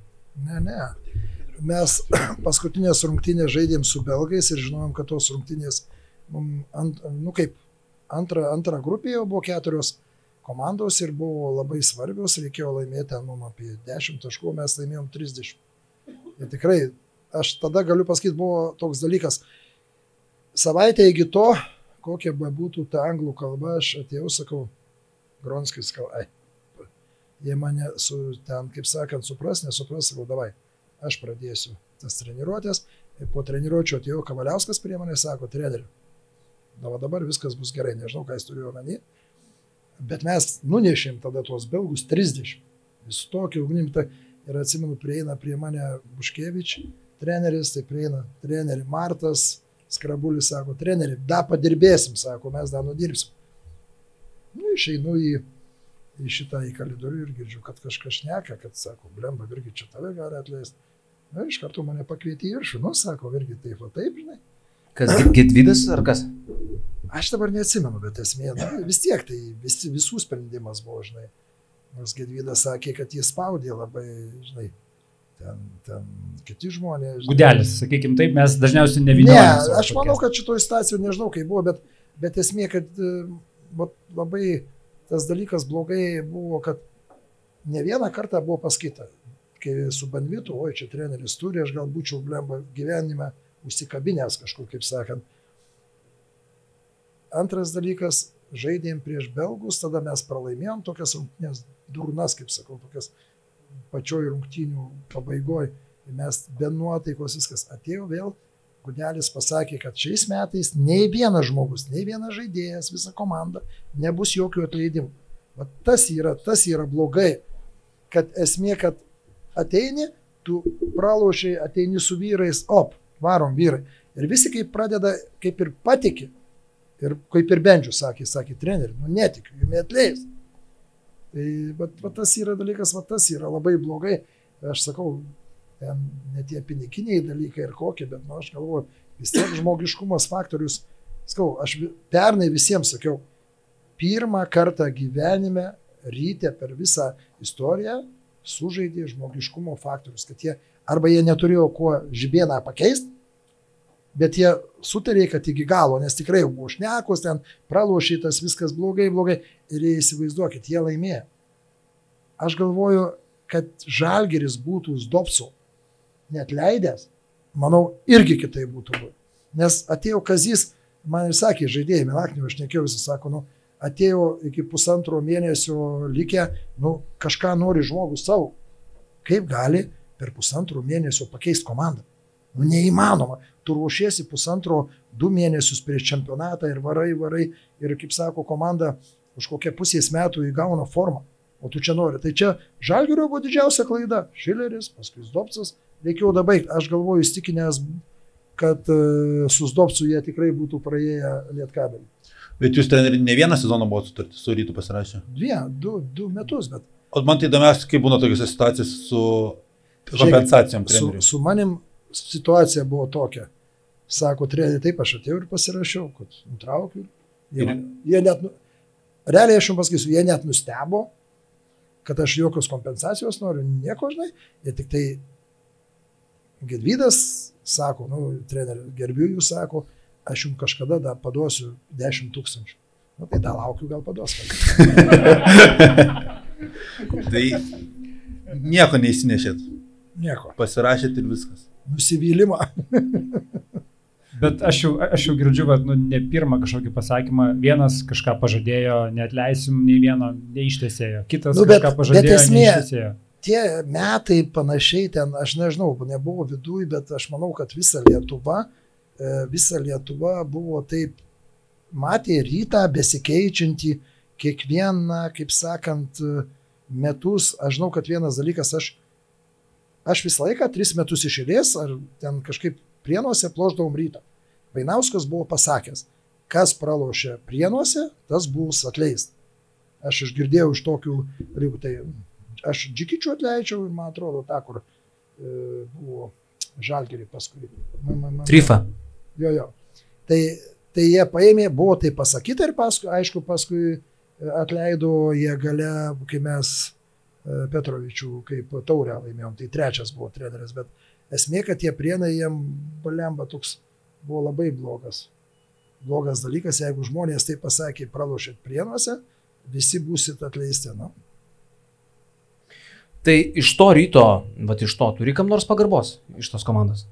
Speaker 3: Ne, ne. Mes paskutinės rungtynės žaidėm su belgais ir žinojom, kad tos rungtynės, ant, nu kaip, antra, antra grupė jau buvo keturios komandos ir buvo labai svarbios, reikėjo laimėti mum apie 10 taškų, mes laimėjom 30. Ir tikrai, aš tada galiu pasakyti, buvo toks dalykas, savaitę iki to, kokia be būtų ta anglų kalba, aš atėjau, sakau, Gronskis, sakau, ai, jie mane su ten, kaip sakant, supras, nesupras, sakau, davai, aš pradėsiu tas treniruotės. Ir po treniruočio atėjo Kavaliauskas prie manęs, sako, treneri, dabar, dabar viskas bus gerai, nežinau, ką jis turėjo omeny, bet mes nunešėm tada tuos belgus 30. Vis tokį ugnim, tai ir atsimenu, prieina prie mane Buškevič, treneris, tai prieina treneri Martas, Skrabulis sako, treneri, da padirbėsim, sako, mes dar nudirbsim. Nu, išeinu į, į šitą į kalidorių ir girdžiu, kad kažkas šneka, kad sako, blemba, irgi čia tave gali atleisti. Na, iš karto mane pakvietė į viršų, nu, sako, irgi taip, o taip, žinai.
Speaker 1: Kas, Gedvydas ar kas?
Speaker 3: Aš dabar neatsimenu, bet esmė, na, vis tiek tai vis, visų sprendimas buvo, žinai. Nors Gedvydas sakė, kad jis spaudė labai, žinai, ten, ten kiti žmonės.
Speaker 2: Gudelis, sakykime taip, mes dažniausiai
Speaker 3: Ne,
Speaker 2: nevyniojame.
Speaker 3: aš manau, kad šitoje situacijoje nežinau, kaip buvo, bet, bet esmė, kad e, vat labai tas dalykas blogai buvo, kad ne vieną kartą buvo pasakyta, kai su bandvitu, oi čia treneris turi, aš gal būčiau blemba gyvenime užsikabinęs kažkur, kaip sakant. Antras dalykas, žaidėm prieš belgus, tada mes pralaimėjom tokias rungtynės durnas, kaip sakau, tokias pačioj rungtynių pabaigoje. Mes be nuotaikos viskas atėjo vėl. Gudelis pasakė, kad šiais metais nei vienas žmogus, nei vienas žaidėjas, visa komanda nebus jokių atleidimų. Va tas yra, tas yra blogai, kad esmė, kad ateini, tu pralošiai, ateini su vyrais, op, varom vyrai. Ir visi kaip pradeda, kaip ir patikė. Ir kaip ir Bendžius sakė, sakė treneri, nu netikiu, jums atleis. Tai va, va tas yra dalykas, va tas yra labai blogai. Aš sakau, ten ne tie piniginiai dalykai ir kokie, bet nu, aš galvoju, vis tiek žmogiškumas faktorius. Sakau, aš pernai visiems sakiau, pirmą kartą gyvenime ryte per visą istoriją sužaidė žmogiškumo faktorius, kad jie arba jie neturėjo kuo žibieną pakeisti, bet jie sutarė, kad iki galo, nes tikrai buvo šnekos, ten pralošytas, viskas blogai, blogai. Ir jie įsivaizduokit, jie laimėjo. Aš galvoju, kad Žalgeris būtų Zdopsu net leidęs, manau, irgi kitai būtų buvę. Nes atėjo Kazys, man ir sakė, žaidėjai, Melakniu, aš nekėjau, jis sako, nu, atėjo iki pusantro mėnesio likę, nu, kažką nori žmogus savo. Kaip gali per pusantro mėnesio pakeisti komandą? Nu, neįmanoma. Tu ruošiesi pusantro, du mėnesius prieš čempionatą ir varai, varai. Ir, kaip sako, komanda už kokią pusės metų įgauna formą. O tu čia nori. Tai čia Žalgirio buvo didžiausia klaida. Šileris, paskui Zdopcas. Reikėjo dabaigti. Aš galvoju, įstikinęs, kad e, su Zdopcu jie tikrai būtų praėję lietkabelį.
Speaker 5: Bet jūs treneri ne vieną sezoną buvo sutartis su rytų pasirašę.
Speaker 3: Dvie, du, du metus, bet
Speaker 5: O man tai įdomiausia, kaip būna tokiuose situacijose su kompensacijom
Speaker 3: su, su manim situacija buvo tokia. Sako, treneri, taip aš atėjau ir pasirašiau, kad nutraukiu. Jie,
Speaker 5: Ir-
Speaker 3: jie net, nu- realiai aš jums pasakysiu, jie net nustebo, kad aš jokios kompensacijos noriu, nieko, žinai, jie tik tai Gedvydas sako, nu, treneri, gerbiu jūs, sako, aš jums kažkada dar paduosiu 10 tūkstančių. Nu, tai dar laukiu, gal paduos.
Speaker 5: Tai nieko neįsinešėt.
Speaker 3: Nieko.
Speaker 5: Pasirašėt ir viskas.
Speaker 3: Nusivylimą.
Speaker 2: Bet aš jau, aš jau girdžiu, kad nu, ne pirmą kažkokį pasakymą, vienas kažką pažadėjo, neatleisim nei vieno, neištesėjo, kitas
Speaker 3: Nu, bet-
Speaker 2: kažką
Speaker 3: bet
Speaker 2: pažadėjo,
Speaker 3: esmė-
Speaker 2: neištesėjo.
Speaker 3: tie metai panašiai ten, aš nežinau, nebuvo viduje, bet aš manau, kad visa Lietuva, e, visa Lietuva buvo taip, matė rytą besikeičiantį kiekvieną, kaip sakant, metus. Aš žinau, kad vienas dalykas, aš, aš visą laiką, tris metus išėlės, ar ten kažkaip prienuose ploždavom rytą. Vainauskas buvo pasakęs, kas pralošė prienuose, tas bus atleistas. Aš išgirdėjau iš tokių dalykų, tai aš džikičių atleidžiau ir man atrodo tą, kur e, buvo žalgerį paskui. Man, man, man,
Speaker 1: Trifa.
Speaker 3: Jo, jo. Tai, tai jie paėmė, buvo tai pasakyta ir paskui, aišku, paskui e, atleido jie gale, kai mes Petrovičių kaip taurę laimėjom, tai trečias buvo treneris, bet esmė, kad tie prienai jiem balemba toks buvo labai blogas. Blogas dalykas, jeigu žmonės tai pasakė, pralošėt prienuose, visi būsit atleisti. Nu.
Speaker 1: Tai iš to ryto, va iš to, turi kam nors pagarbos iš tos komandos.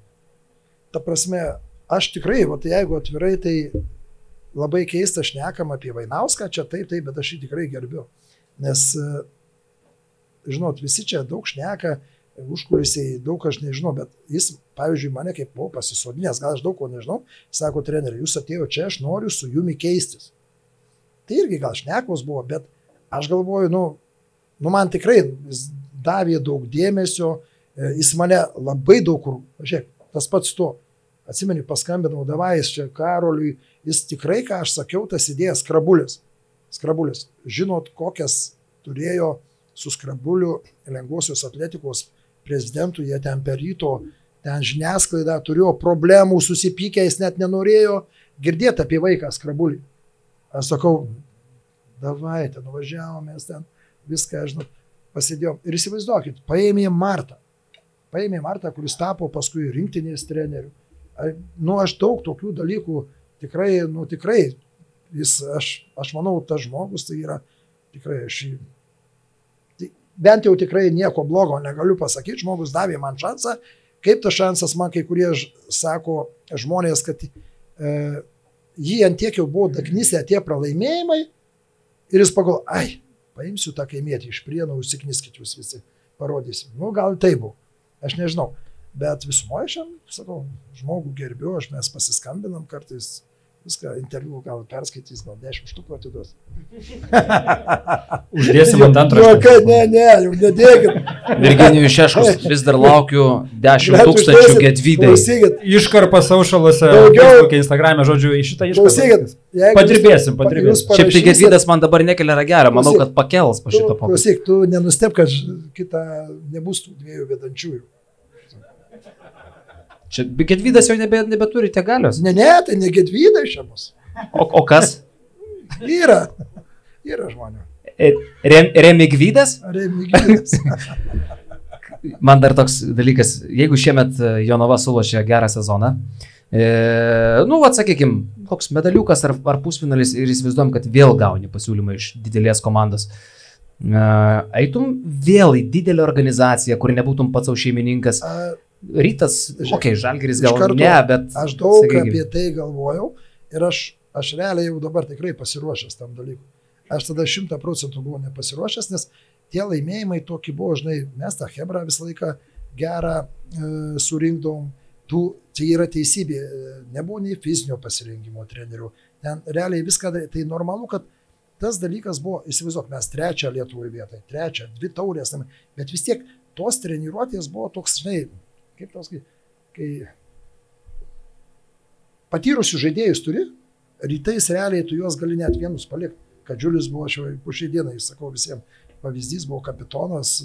Speaker 3: ta prasme, aš tikrai, va, jeigu atvirai, tai labai keista šnekam apie Vainauską, čia taip, taip, bet aš jį tikrai gerbiu. Nes, e, žinot, visi čia daug šneka, užkulisiai, daug aš nežinau, bet jis, pavyzdžiui, mane kaip buvo pasisodinęs, gal aš daug ko nežinau, sako, treneri, jūs atėjo čia, aš noriu su jumi keistis. Tai irgi gal šnekos buvo, bet aš galvoju, nu, nu man tikrai jis davė daug dėmesio, e, jis mane labai daug kur, žiūrėk, tas pats tu, atsimeni, paskambinau davais čia Karoliui, jis tikrai, ką aš sakiau, tas idėjas skrabulis. Skrabulis. Žinot, kokias turėjo su skrabuliu lengvosios atletikos prezidentų, jie ten per ryto, ten žiniasklaida turėjo problemų, susipykę, jis net nenorėjo girdėti apie vaiką skrabulį. Aš sakau, davai, ten nuvažiavom, mes ten viską, žinot, pasidėjom. Ir įsivaizduokit, paėmė Martą. Paėmė Martą, kuris tapo paskui rinktinės treneriu. Nu, aš daug tokių dalykų tikrai, nu, tikrai, jis, aš, aš manau, tas žmogus tai yra tikrai aš jį. Bent jau tikrai nieko blogo negaliu pasakyti, žmogus davė man šansą. Kaip tas šansas, man kai kurie sako žmonės, kad e, jį antiek jau buvo dagnysę tie pralaimėjimai ir jis pagal, ai, paimsiu tą kaimietį iš prienų, užsikniskit jūs visi, parodysim. Nu, gal tai buvo, aš nežinau. Bet visumoje šiandien, sakau, žmogų gerbiu, aš mes pasiskambinam kartais, viską interviu gal perskaitys, gal dešimt štukų atiduos.
Speaker 2: Uždėsim ant antro.
Speaker 3: Jo, kad ne, ne, jau nedėkit.
Speaker 1: Virginijus Šeškus, vis dar laukiu 10
Speaker 3: Bet
Speaker 1: tūkstančių.
Speaker 3: Klausykit,
Speaker 2: Iškarpa saušaluose,
Speaker 3: Daugiau-
Speaker 2: Instagram'e, žodžiu, į šitą
Speaker 3: klausykit.
Speaker 2: iškarpą.
Speaker 3: jeigu
Speaker 2: Padirbėsim, padirbėsim.
Speaker 1: Šiaip tai gedvydas man dabar nekelia ragelio, manau, kad pakels po šito pokalbio.
Speaker 3: klausyk, tu nenustep, kad kita nebus tų dviejų vedančiųjų.
Speaker 1: Čia gedvydas jau nebe, nebeturi tiek galios.
Speaker 3: Ne, ne, tai ne gedvydai čia bus.
Speaker 1: O, o kas?
Speaker 3: Yra. Yra žmonių.
Speaker 1: E, Rem, Remigvydas?
Speaker 3: Remigidas.
Speaker 1: Man dar toks dalykas, jeigu šiemet e, Jonava sulošė gerą sezoną, e, nu, atsakykim, koks medaliukas ar, ar pusfinalis ir įsivaizduom, kad vėl gauni pasiūlymą iš didelės komandos. E, eitum vėl į didelę organizaciją, kur nebūtum pats savo šeimininkas.
Speaker 3: A,
Speaker 1: Rytas, okei, okay, žalgeris gal
Speaker 3: karto
Speaker 1: ne, bet...
Speaker 3: Aš daug
Speaker 1: sakykim,
Speaker 3: apie tai galvojau ir aš, aš realiai jau dabar tikrai pasiruošęs tam dalykui. Aš tada šimta procentų buvau nepasiruošęs, nes tie laimėjimai tokie buvo, žinai, mes tą Hebrą visą laiką gerą e, surinkdom. Tų, tai yra teisybė, e, nebuvo nei fizinio pasirinkimo trenerių. Ten realiai viską, tai normalu, kad tas dalykas buvo, įsivaizduok, mes trečią Lietuvoje vietą, trečią, dvi taurės, bet vis tiek tos treniruotės buvo toks, žinai, kaip tos, kai, kai patyrusių žaidėjus turi, rytais realiai tu juos gali net vienus palikti. Kad Džiulis buvo po šiai dienai, sakau visiems, pavyzdys buvo kapitonas,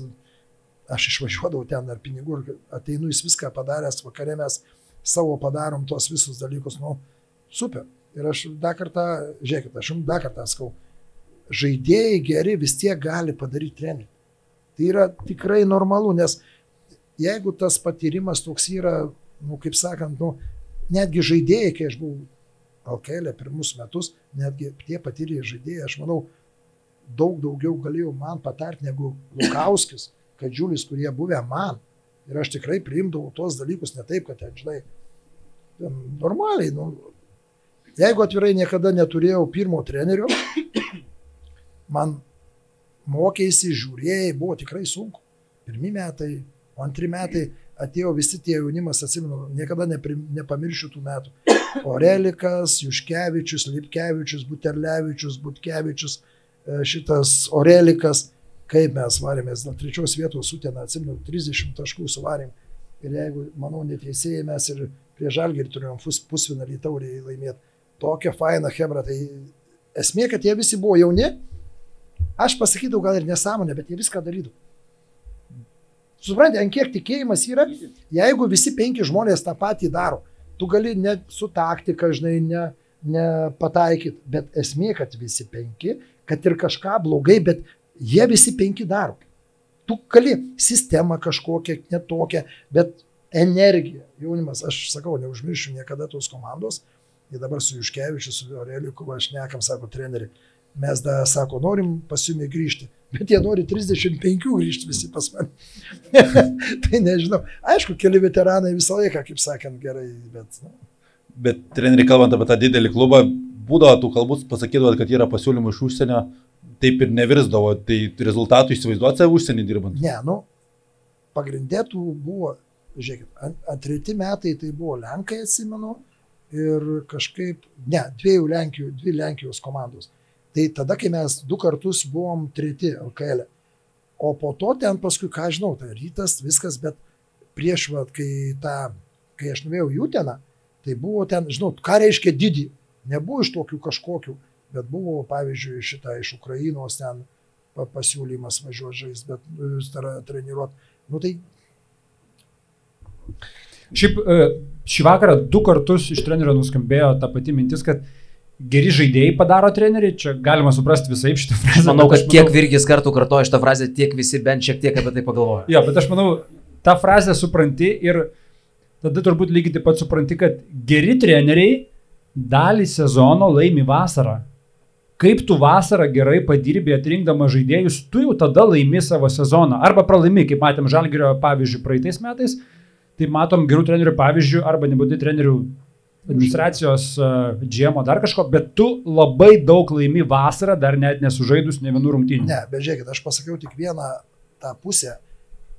Speaker 3: aš išvažiuodavau ten ar pinigų ateinu, jis viską padaręs, vakarė mes savo padarom tos visus dalykus, nu, super. Ir aš dar kartą, žiūrėkit, aš jums dar kartą sakau, žaidėjai geri vis tiek gali padaryti trenerių. Tai yra tikrai normalu, nes jeigu tas patyrimas toks yra, nu, kaip sakant, nu, netgi žaidėjai, kai aš buvau LKL pirmus metus, netgi tie patyrę žaidėjai, aš manau, daug daugiau galėjo man patarti negu Lukauskis, kad Džiulis, kurie buvę man. Ir aš tikrai priimdavau tuos dalykus ne taip, kad ten, žinai, ten normaliai. Nu, jeigu atvirai niekada neturėjau pirmo trenerio, man mokėsi, žiūrėjai, buvo tikrai sunku. Pirmi metai, o antri metai atėjo visi tie jaunimas, atsimenu, niekada nepri, nepamiršiu tų metų. Orelikas, Juškevičius, Lipkevičius, Buterlevičius, Butkevičius, e, šitas Orelikas kaip mes varėmės dėl trečios vietos sutėną, atsimenu, 30 taškų suvarėm. Ir jeigu, manau, neteisėjai mes ir prie žalgirį turėjom pus, pusvinalį taurį laimėti. Tokia faina hebra, tai esmė, kad jie visi buvo jauni. Aš pasakydavau gal ir nesąmonę, bet jie viską darydavo. Suprantate, ant kiek tikėjimas yra, jeigu visi penki žmonės tą patį daro, tu gali net su taktika, žinai, ne, nepataikyti, bet esmė, kad visi penki, kad ir kažką blogai, bet Jie visi penki daro. Tu gali sistemą kažkokią, netokią, bet energija, jaunimas, aš sakau, neužmiršiu niekada tos komandos. Ir dabar su Juškevičiu, su Aureliku, aš nekam, sako treneri, mes da, sako, norim pas jumi grįžti, bet jie nori 35 grįžti visi pas mane. tai nežinau. Aišku, keli veteranai visą laiką, kaip sakant, gerai, bet... Nu.
Speaker 5: Bet treneri, kalbant apie tą didelį klubą, būdavo tų kalbų, pasakydavo, kad yra pasiūlymų iš užsienio, taip ir nevirsdavo, tai rezultatų įsivaizduoti save užsienį dirbant?
Speaker 3: Ne, nu, pagrindėtų buvo, žiūrėkit, ant, ant treti metai tai buvo Lenkai, atsimenu, ir kažkaip, ne, dviejų Lenkijų, dvi Lenkijos komandos. Tai tada, kai mes du kartus buvom treti LKL. E. O po to ten paskui, ką žinau, tai rytas, viskas, bet prieš, va, kai, ta, kai aš nuvėjau jų teną, tai buvo ten, žinau, ką reiškia didį. Nebuvo iš tokių kažkokių bet buvo, pavyzdžiui, šitą iš Ukrainos ten pasiūlymas važiuoti žaisti, bet nu, treniruoti. Nu, tai...
Speaker 2: Šiaip e, šį vakarą du kartus iš trenerio nuskambėjo ta pati mintis, kad geri žaidėjai padaro treneriai, čia galima suprasti visai šitą frazę.
Speaker 1: Manau, kad manau, kiek Virgis kartų kartoja šitą frazę, tiek visi bent šiek tiek apie tai pagalvoja.
Speaker 2: Jo, bet aš manau, tą frazę supranti ir tada turbūt lygiai taip pat supranti, kad geri treneriai dalį sezono laimi vasarą kaip tu vasarą gerai padirbė atrinkdama žaidėjus, tu jau tada laimi savo sezoną. Arba pralaimi, kaip matėm Žalgirio pavyzdžių praeitais metais, tai matom gerų trenerių pavyzdžių, arba nebūtinai trenerių administracijos uh, džiemo dar kažko, bet tu labai daug laimi vasarą, dar net nesužaidus ne vienų rungtynių.
Speaker 3: Ne, bet žiūrėkit, aš pasakiau tik vieną tą pusę.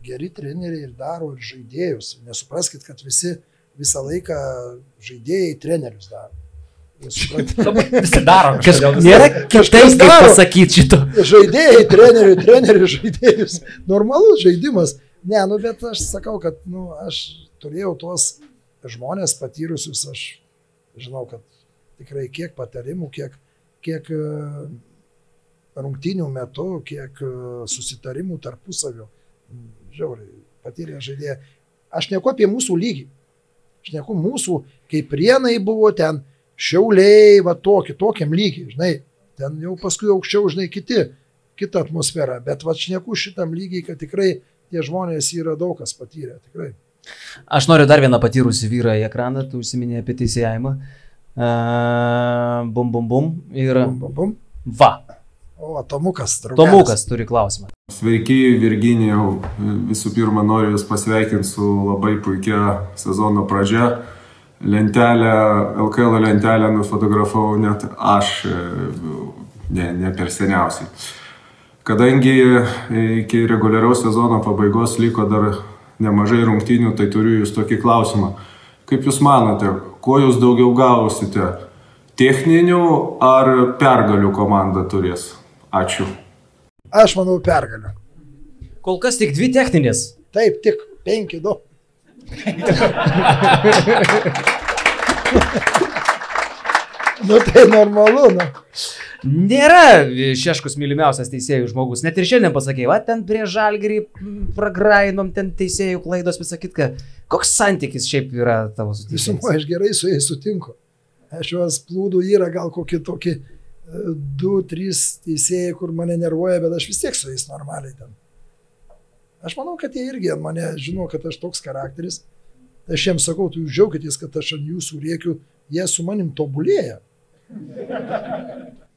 Speaker 3: Geri treneriai ir daro ir žaidėjus. Nesupraskite, kad visi visą laiką žaidėjai trenerius daro.
Speaker 2: Visi daro
Speaker 1: kažką. Nėra kitaip kaip pasakyti šito.
Speaker 3: Žaidėjai, trenerių, trenerių žaidėjus. Normalus žaidimas. Ne, nu bet aš sakau, kad nu, aš turėjau tuos žmonės patyrusius, aš žinau, kad tikrai kiek patarimų, kiek, kiek e, rungtinių metų, kiek e, susitarimų tarpusavio. Žiauriai, patyrė žaidėjai. Aš neku apie mūsų lygį. Aš neku mūsų, kaip prienai buvo ten, šiauliai, va tokį, tokiam lygiai, žinai, ten jau paskui aukščiau, žinai, kiti, kita atmosfera, bet va šneku šitam lygiai, kad tikrai tie žmonės yra daug kas patyrę, tikrai.
Speaker 1: Aš noriu dar vieną patyrusį vyrą į ekraną, tu užsiminė apie teisėjimą. Uh, bum, bum, bum. Ir...
Speaker 3: Bum, bum, bum.
Speaker 1: Va.
Speaker 3: O, Tomukas, draugas.
Speaker 1: Tomukas turi klausimą.
Speaker 7: Sveiki, Virginijau. Visų pirma, noriu Jūs pasveikinti su labai puikia sezono pradžia lentelę, LKL lentelę nufotografavau net aš, e, ne, ne per seniausiai. Kadangi iki reguliaraus sezono pabaigos liko dar nemažai rungtynių, tai turiu jūs tokį klausimą. Kaip jūs manote, kuo jūs daugiau gausite? Techninių ar pergalių komanda turės? Ačiū.
Speaker 3: Aš manau pergalių.
Speaker 1: Kol kas tik dvi techninės.
Speaker 3: Taip, tik penki, du nu tai normalu, nu.
Speaker 1: Nėra Šeškus mylimiausias teisėjų žmogus. Net ir šiandien pasakė, va ten prie žalgerį pragrainom, ten teisėjų klaidos, visą kitką. Koks santykis šiaip yra tavo su teisėjais?
Speaker 3: aš gerai su jais sutinku. Aš juos plūdų yra gal kokie tokie e, du, trys teisėjai, kur mane nervuoja, bet aš vis tiek su jais normaliai ten. Aš manau, kad jie irgi mane žino, kad aš toks charakteris. Aš jiems sakau, tu jūs džiaugitės, kad aš ant jūsų rėkiu, jie su manim tobulėja.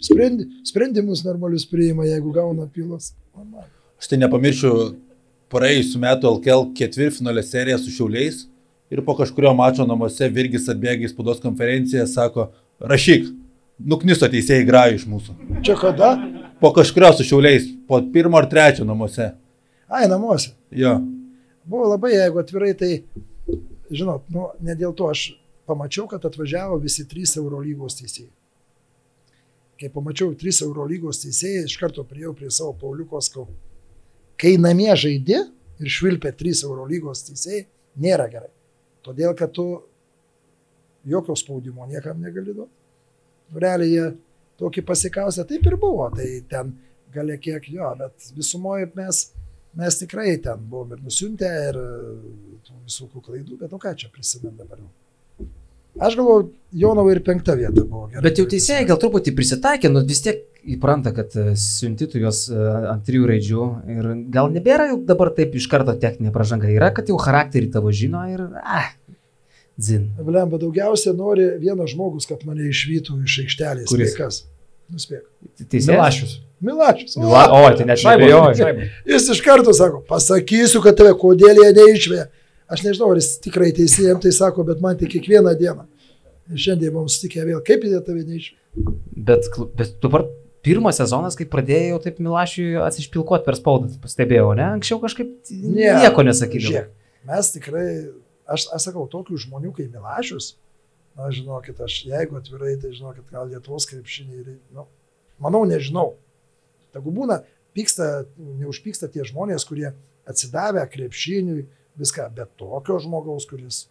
Speaker 3: Sprendi, sprendimus normalius priima, jeigu gauna. Normaliai.
Speaker 5: Aš tai nepamiršiu praėjusiu metu LKL ketvirtfinalio seriją su Šiauliais ir po kažkurio mačo namuose Virgis atbėga į spaudos konferenciją, sako, rašyk, nuknisto teisėjai grajų iš mūsų.
Speaker 3: Čia kada?
Speaker 5: Po kažkurio su Šiauliais, po pirmo ar trečio namuose.
Speaker 3: Ai, namuose.
Speaker 5: Jo.
Speaker 3: Buvo labai, jeigu atvirai, tai, žinot, nu, ne dėl to aš pamačiau, kad atvažiavo visi trys Eurolygos teisėjai. Kai pamačiau trys Eurolygos teisėjai, iš karto priejau prie savo Pauliuko skau. Kai namie žaidži ir švilpia trys Eurolygos teisėjai, nėra gerai. Todėl, kad tu jokio spaudimo niekam negali duoti. Realiai jie tokį pasikausę, taip ir buvo. Tai ten gali kiek jo, bet visumoje mes mes tikrai ten buvom ir nusiuntę, ir tų visokių klaidų, bet nu ką čia prisimenu dabar. jau. Aš galvoju, Jonavo ir penkta vieta buvo gerai.
Speaker 1: Bet jau teisėjai gal truputį prisitaikė, nu vis tiek įpranta, kad e, siunti tu juos e, ant trijų raidžių ir gal nebėra jau dabar taip iš karto techninė pažanga. Yra, kad jau charakterį tavo žino ir... Ah, dzin.
Speaker 3: Blemba daugiausia nori vienas žmogus, kad mane išvytų iš aikštelės.
Speaker 1: Kuris?
Speaker 3: Kas? Nuspėk.
Speaker 1: Teisėjas?
Speaker 2: Milašius.
Speaker 3: Milačius. O,
Speaker 1: Mila... O, tai net neabejoju.
Speaker 3: Jis iš karto sako, pasakysiu, kad tave kodėl jie neišvė. Aš nežinau, ar jis tikrai teisėjams tai sako, bet man tai kiekvieną dieną. Ir šiandien mums tikė vėl, kaip jie tave neišvė.
Speaker 1: Bet, bet dabar pirmas sezonas, kai pradėjau taip Milašiui atsišpilkuoti per spaudą, pastebėjau, ne? Anksčiau kažkaip
Speaker 3: Ne,
Speaker 1: nieko nesakydavau.
Speaker 3: Mes tikrai, aš, aš sakau, tokių žmonių kaip Milašius, na, žinokit, aš jeigu atvirai, tai žinokit, gal Lietuvos krepšinį, ir, nu, manau, nežinau. Tegu būna, pyksta, neužpyksta tie žmonės, kurie atsidavę krepšiniui, viską, bet tokio žmogaus, kuris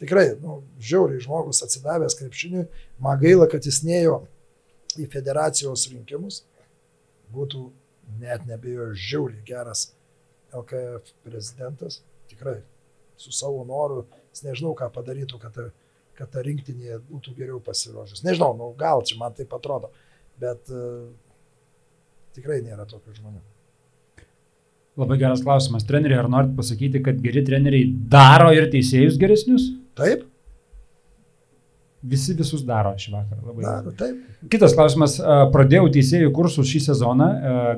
Speaker 3: tikrai, nu, žiauriai žmogus atsidavęs krepšiniui, man gaila, kad jis neėjo į federacijos rinkimus, būtų net nebejoju žiauriai geras LKF prezidentas, tikrai su savo noru, jis nežinau, ką padarytų, kad ta, kad ta rinktinė būtų geriau pasiruošus. Nežinau, nu, gal čia man taip atrodo, bet uh, tikrai nėra tokių žmonių.
Speaker 2: Labai geras klausimas. Treneriai, ar norit pasakyti, kad geri treneriai daro ir teisėjus geresnius?
Speaker 3: Taip,
Speaker 2: Visi visus daro šį vakarą. Labai
Speaker 3: daro, taip.
Speaker 2: Kitas klausimas. Pradėjau teisėjų kursus šį sezoną.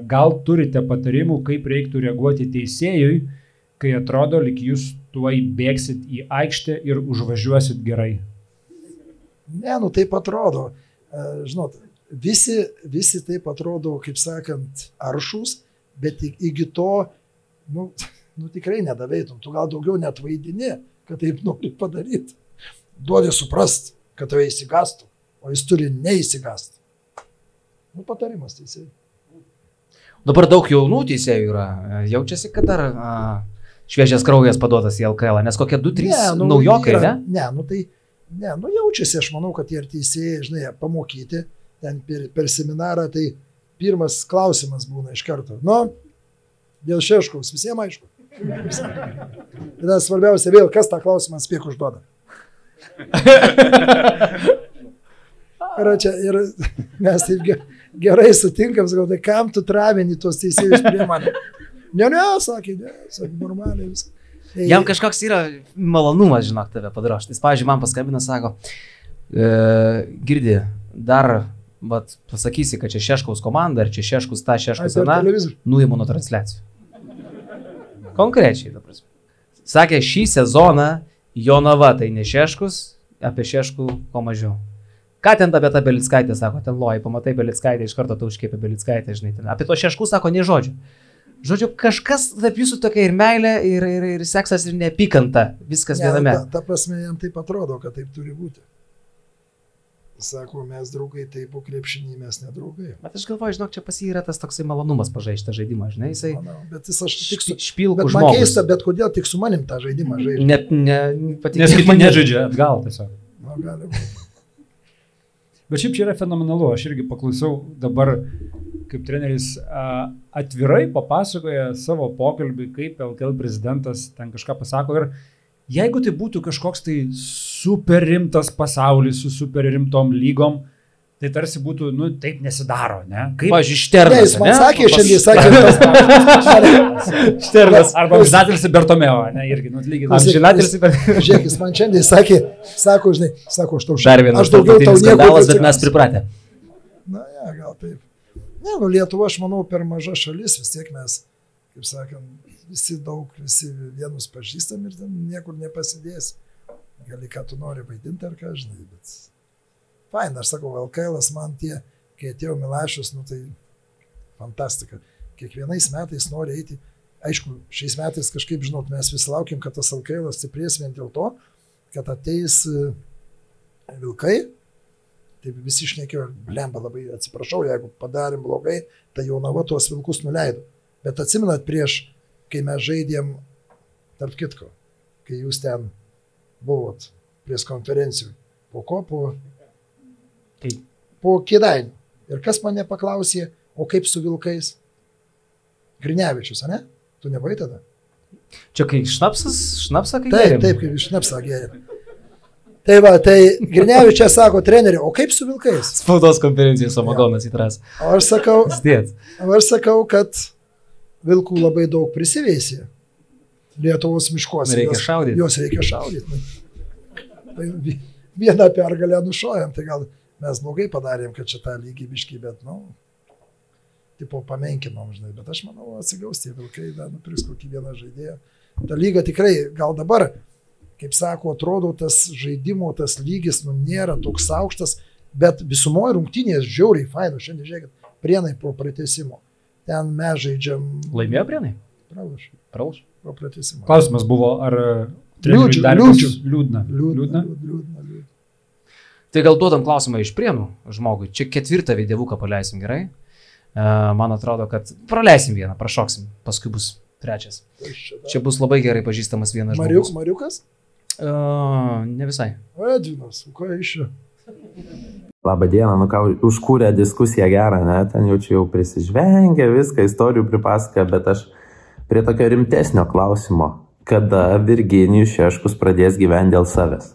Speaker 2: Gal turite patarimų, kaip reiktų reaguoti teisėjui, kai atrodo, lik jūs tuoj bėgsit į aikštę ir užvažiuosit gerai?
Speaker 3: Ne, nu taip atrodo. Žinot, visi, visi taip atrodo, kaip sakant, aršus, bet iki to, nu, nu tikrai nedaveitum. Tu gal daugiau net vaidini, kad taip nori padaryti. Duodi suprast, kad tave įsigastų, o jis turi neįsigasti. Nu, patarimas teisėjai.
Speaker 1: Dabar daug jaunų teisėjų yra. Jaučiasi, kad dar a, šviežias kraujas paduotas į LKL, nes kokie 2-3
Speaker 3: nu,
Speaker 1: naujokai,
Speaker 3: yra-
Speaker 1: ne?
Speaker 3: Ne, nu tai, ne, nu jaučiasi, aš manau, kad tie ir teisėjai, žinai, pamokyti ten per, per seminarą, tai pirmas klausimas būna iš karto. Nu, dėl šeškaus, visiems aišku. Ir svarbiausia vėl, kas tą klausimą spėk užduoda. Ir, čia, ir mes taip ge- gerai sutinkam, sakau, tai kam tu travini tuos teisėjus prie manęs? Ne, ne, sakė, ne, sakė, normaliai viskas. Tai-
Speaker 1: Jam kažkoks yra malonumas, žinok, tave padrošti. Jis, pavyzdžiui, man paskambina, sako, e, girdi, dar, vat, pasakysi, kad čia Šeškaus komanda, ar čia Šeškus ta, Šeškus ana,
Speaker 3: televizorių.
Speaker 1: nuimu nuo transliacijų. Konkrečiai, ta prasme. Sakė, šį sezoną Jonava tai ne Šeškus, apie Šeškų ko mažiau. Ką ten apie tą Belickaitę, sako, ten loji, pamatai Belickaitę, iš karto tau užkėpė Belickaitę, žinai, ten. Apie to Šeškų sako, ne žodžio. Žodžiu, kažkas tarp jūsų tokia ir meilė, ir, ir, ir seksas, ir neapykanta. Viskas
Speaker 3: Ne,
Speaker 1: viename.
Speaker 3: Ta, ta prasme, jam taip atrodo, kad taip turi būti. Sako, mes draugai, taip po krepšinį mes nedraugai.
Speaker 1: Bet aš galvoju, žinok, čia pas jį yra tas toksai malonumas pažaisti tą žaidimą, žinai, jisai
Speaker 3: Manau, bet jis aš tik su...
Speaker 1: špilkų
Speaker 3: Bet man keista, bet kodėl tik su manim tą žaidimą žaidžia?
Speaker 1: Net ne,
Speaker 2: Nes
Speaker 1: patikėk
Speaker 2: kiti
Speaker 1: man,
Speaker 2: nežaidžia atgal tiesiog.
Speaker 3: Nu, gali būti.
Speaker 2: Bet šiaip čia yra fenomenalu, aš irgi paklausiau dabar, kaip treneris a, atvirai papasakoja savo pokalbį, kaip LKL prezidentas ten kažką pasako ir jeigu tai būtų kažkoks tai super rimtas pasaulis su super rimtom lygom, tai tarsi būtų, nu, taip nesidaro, ne? Kaip...
Speaker 1: Pavyzdžiui,
Speaker 3: Ne,
Speaker 1: Šternas.
Speaker 3: jis man
Speaker 1: ane?
Speaker 3: sakė,
Speaker 1: Pas-
Speaker 3: šiandien sakė,
Speaker 2: Šternas arba Amžinatelis Bertomeo, ne, irgi, nu, lygiai. Amžinatelis
Speaker 3: jis-
Speaker 2: per...
Speaker 3: Žiūrėk, jis man šiandien sakė, sako, žinai, sako, aš tau
Speaker 1: Dar vienas
Speaker 3: aš daugiau tau
Speaker 1: tarptautinis skandalas, bet mes pripratę.
Speaker 3: Na, ja, gal taip. Ne, nu Lietuva, aš manau, per maža šalis, vis tiek mes, kaip sakant, visi daug, visi vienus pažįstam ir ten niekur nepasidės. Gali, ką tu nori vaidinti ar ką, žinai, bet... Fain, aš sakau, LKL man tie, kai atėjo Milašius, nu tai fantastika. Kiekvienais metais nori eiti. Aišku, šiais metais kažkaip, žinot, mes vis laukiam, kad tas LKL stiprės vien dėl to, kad ateis e, vilkai, Taip visi išnekėjo, lemba labai atsiprašau, jeigu padarėm blogai, tai jaunava tuos vilkus nuleido. Bet atsimenat prieš, kai mes žaidėm, tarp kitko, kai jūs ten buvot prieš konferencijų. Po ko? Po,
Speaker 2: Kai?
Speaker 3: po kėdainių. Ir kas mane paklausė, o kaip su vilkais? Grinevičius, ne? Tu nebuvai tada?
Speaker 1: Čia kai šnapsas, šnapsą kai
Speaker 3: Taip,
Speaker 1: geriam?
Speaker 3: taip, kaip iš nepsa gėrė. Tai va, tai Grinevičius sako, treneri, o kaip su vilkais?
Speaker 1: Spaudos konferencijai Samagonas įtras.
Speaker 3: O aš sakau,
Speaker 1: Sdėt.
Speaker 3: Aš sakau, kad vilkų labai daug prisiveisė Lietuvos miškuose.
Speaker 1: Reikia
Speaker 3: Jos-
Speaker 1: šaudyt.
Speaker 3: Jos reikia šaudyti. Tai vi- vieną pergalę nušojam, tai gal mes blogai padarėm, kad šitą lygį biškį, bet, nu, tipo pamenkinom, žinai, bet aš manau, atsigaus tie vilkai, dar nupirks kokį vieną žaidėją. Ta lyga tikrai, gal dabar, kaip sako, atrodo, tas žaidimo, tas lygis, nu, nėra toks aukštas, bet visumoje rungtynės žiauriai faino, šiandien žiūrėkit, prienai po pratesimo. Ten mes žaidžiam.
Speaker 1: Laimėjo prienai?
Speaker 3: Pralaš,
Speaker 1: Pralaš.
Speaker 3: Po pratesimo.
Speaker 2: Klausimas buvo, ar
Speaker 3: Liūdžiu,
Speaker 2: dar
Speaker 3: liūdžiu.
Speaker 2: liūdna.
Speaker 3: Liūdna.
Speaker 2: Liūdna.
Speaker 3: liūdna, liūdna.
Speaker 1: Tai gal duodam klausimą iš prienų žmogui. Čia ketvirtą vidėvuką paleisim gerai. Uh, man atrodo, kad praleisim vieną, prašoksim, paskui bus trečias.
Speaker 3: Čia
Speaker 1: bus labai gerai pažįstamas vienas
Speaker 3: Mariuk,
Speaker 1: žmogus.
Speaker 3: Mariukas?
Speaker 1: Uh, ne visai.
Speaker 3: Edvinas, o ką iš čia?
Speaker 8: Labą dieną, nu ką, užkūrė diskusiją gerą, ne, ten jau čia jau prisižvengia, viską istorijų pripasakoja, bet aš prie tokio rimtesnio klausimo, kada Virginijus Šeškus pradės gyventi dėl savęs.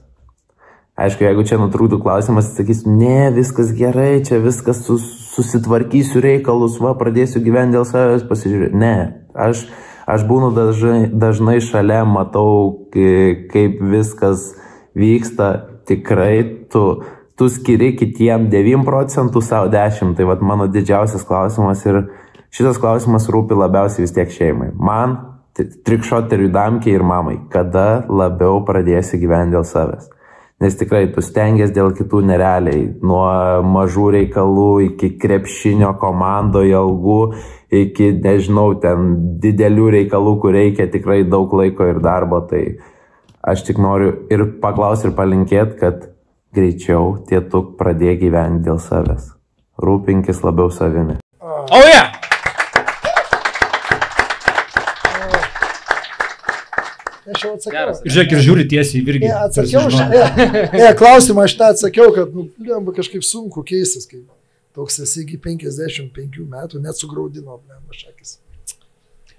Speaker 8: Aišku, jeigu čia nutrūktų klausimas, sakysiu, ne, viskas gerai, čia viskas sus, susitvarkysiu reikalus, va, pradėsiu gyventi dėl savęs, pasižiūrėti. Ne, aš, aš būnu dažnai, dažnai šalia, matau, kai- kaip viskas vyksta, tikrai tu, tu skiri kitiem 9 procentų, savo 10, tai vad mano didžiausias klausimas ir šitas klausimas rūpi labiausiai vis tiek šeimai. Man, trikšoteriui damkiai ir mamai, kada labiau pradėsi gyventi dėl savęs. Nes tikrai tu stengiasi dėl kitų nerealiai, nuo mažų reikalų iki krepšinio komandoje algų, iki, nežinau, ten didelių reikalų, kur reikia tikrai daug laiko ir darbo. Tai aš tik noriu ir paklausti ir palinkėti, kad greičiau tėtuk pradėk gyventi dėl savęs. Rūpinkis labiau savimi.
Speaker 1: O oh, ja!
Speaker 3: Aš jau atsakiau.
Speaker 2: Žiūrėk ir žiūri tiesiai į Virgį.
Speaker 3: Ne, atsakiau, aš, ne, ne, klausimą aš tą atsakiau, kad, nu, lemba kažkaip sunku keistis, kai toks esi iki 55 metų, net sugraudino, lemba šakis.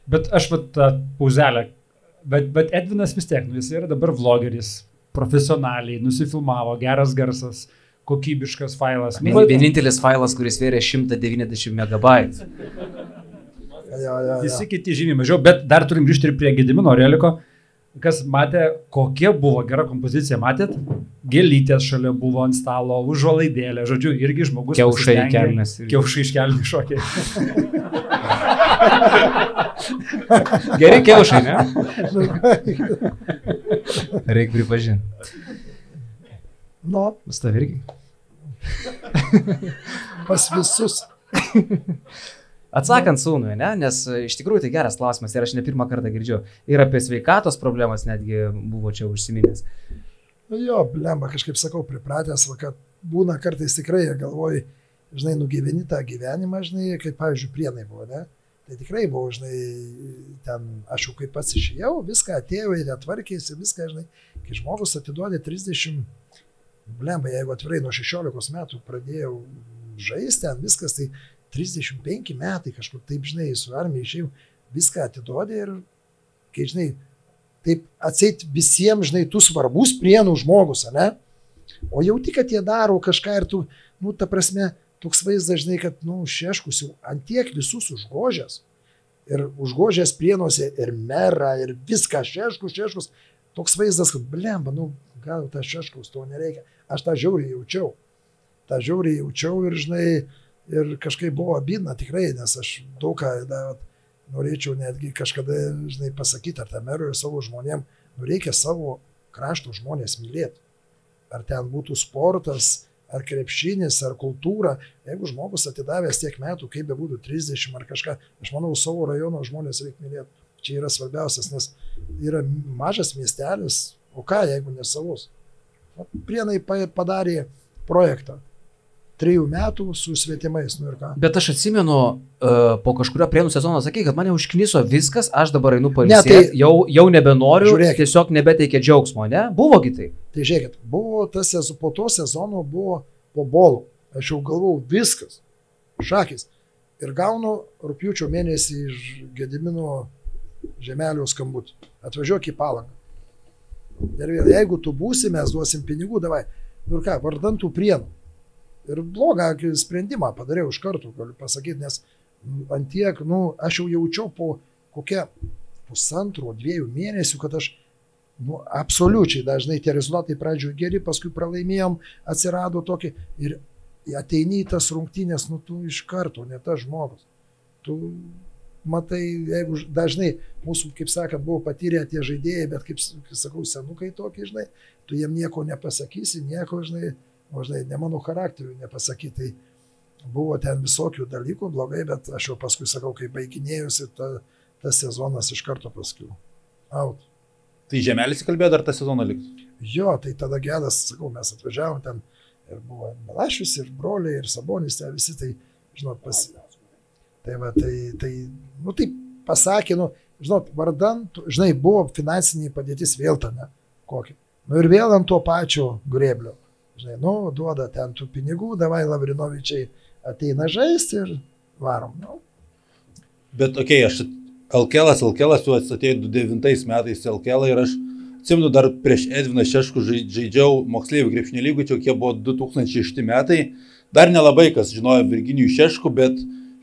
Speaker 2: Bet aš vat tą pauzelę. Bet, bet Edvinas vis tiek, nu, jis yra dabar vlogeris, profesionaliai, nusifilmavo, geras garsas, kokybiškas failas. Nu,
Speaker 1: Vien- Vienintelis failas, kuris vėrė 190 megabaitų.
Speaker 3: Ja, ja, ja.
Speaker 2: Visi kiti žymiai mažiau, bet dar turim grįžti ir prie Gedimino Reliko. Kas matė, kokia buvo gera kompozicija, matėt? Gėlytės šalia buvo ant stalo, užuolaidėlė, žodžiu, irgi žmogus.
Speaker 1: Kiaušai irgi.
Speaker 2: Kiaušai iškelnių šokiai.
Speaker 1: Geri kiaušai, ne? Reikia pripažinti.
Speaker 3: Nu,
Speaker 1: Pas tavai irgi.
Speaker 3: pas visus.
Speaker 1: Atsakant sūnui, ne? nes e, iš tikrųjų tai geras klausimas ir aš ne pirmą kartą girdžiu. Ir apie sveikatos problemas netgi buvo čia užsiminęs.
Speaker 3: Nu, jo, lemba, kažkaip sakau, pripratęs, va, kad būna kartais tikrai, galvoji, žinai, nugyveni tą gyvenimą, žinai, kaip, pavyzdžiui, prienai buvo, ne? Tai tikrai buvo, žinai, ten, aš jau kaip pats išėjau, viską atėjau ir atvarkėsi, viską, žinai, kai žmogus atiduodė 30 Blemba, jeigu atvirai nuo 16 metų pradėjau žaisti ten viskas, tai 35 metai kažkur taip, žinai, su armija išėjau, viską atidodė ir, kai žinai, taip atseit visiems, žinai, tu svarbus prienų žmogus, ne? O jau tik, kad jie daro kažką ir tu, nu, ta prasme, toks vaizdas, žinai, kad, nu, šeškus jau antiek visus užgožęs. Ir užgožęs prienuose ir merą, ir viską šeškus, šeškus. Toks vaizdas, kad, blemba, nu, gal tas šeškus, to nereikia. Aš tą žiauriai jaučiau. tą žiauriai jaučiau ir, žinai, ir kažkaip buvo abina tikrai, nes aš daug ką da, norėčiau netgi kažkada, žinai, pasakyti, ar tam merui ir savo žmonėm, nu reikia savo krašto žmonės mylėti. Ar ten būtų sportas, ar krepšinis, ar kultūra. Jeigu žmogus atidavęs tiek metų, kaip be būtų 30 ar kažką, aš manau, savo rajono žmonės reikia mylėti. Čia yra svarbiausias, nes yra mažas miestelis, o ką jeigu ne savus. Prienai padarė projektą trijų metų su svetimais. Nu
Speaker 1: Bet aš atsimenu, uh, po kažkurio prienų sezono sakai, kad mane užkniso viskas, aš dabar einu pailsėti,
Speaker 3: Ne, tai-
Speaker 1: jau, jau nebenoriu,
Speaker 3: Žiūrėkit.
Speaker 1: tiesiog nebeteikia džiaugsmo, ne? Buvogi tai.
Speaker 3: Tai žiūrėkit, buvo tas sezonas, po to sezono buvo po bolų. Aš jau galvau, viskas. Šakis. Ir gaunu rūpiučio mėnesį iš Gedimino žemelio skambutį. Atvažiuok į palangą. Ir vėl, jeigu tu būsi, mes duosim pinigų, davai. Nu ir ką, vardan tų prienų. Ir blogą sprendimą padariau iš karto, galiu pasakyti, nes antiek, nu, aš jau jaučiau po kokią pusantro, dviejų mėnesių, kad aš nu, absoliučiai dažnai tie rezultatai pradžioje geri, paskui pralaimėjom, atsirado tokie ir ateini į tas rungtynės, nu tu iš karto, ne tas žmogus. Tu matai, jeigu dažnai mūsų, kaip sakant, buvo patyrę tie žaidėjai, bet kaip, kaip sakau, senukai tokie, žinai, tu jiem nieko nepasakysi, nieko, žinai, o, žinai, ne mano charakteriu nepasakyti. Tai buvo ten visokių dalykų blogai, bet aš jau paskui sakau, kai baiginėjusi, ta, tas sezonas iš karto paskui. Out.
Speaker 9: Tai žemelis įkalbėjo dar tą sezoną liks.
Speaker 3: Jo, tai tada gedas, sakau, mes atvažiavom ten ir buvo Malašius, ir broliai, ir Sabonis, ten visi tai, žinot, pas... Tai va, tai, tai, nu taip pasakė, nu, žinot, vardan, tu- žinai, buvo finansinė padėtis vėl tame, kokia. Nu ir vėl ant to pačio greblio. Žinai, nu, duoda ten tų pinigų, davai Lavrinovičiai ateina žaisti ir varom. Nu,
Speaker 9: Bet, okei, okay, aš Alkelas, Alkelas, tu atėjai 2009 metais Alkelą ir aš atsimenu dar prieš Edviną Šeškų žai- žaidžiau moksleivių krepšinio lygų, čia kokie buvo 2006 metai. Dar nelabai kas žinojo Virginijų Šeškų, bet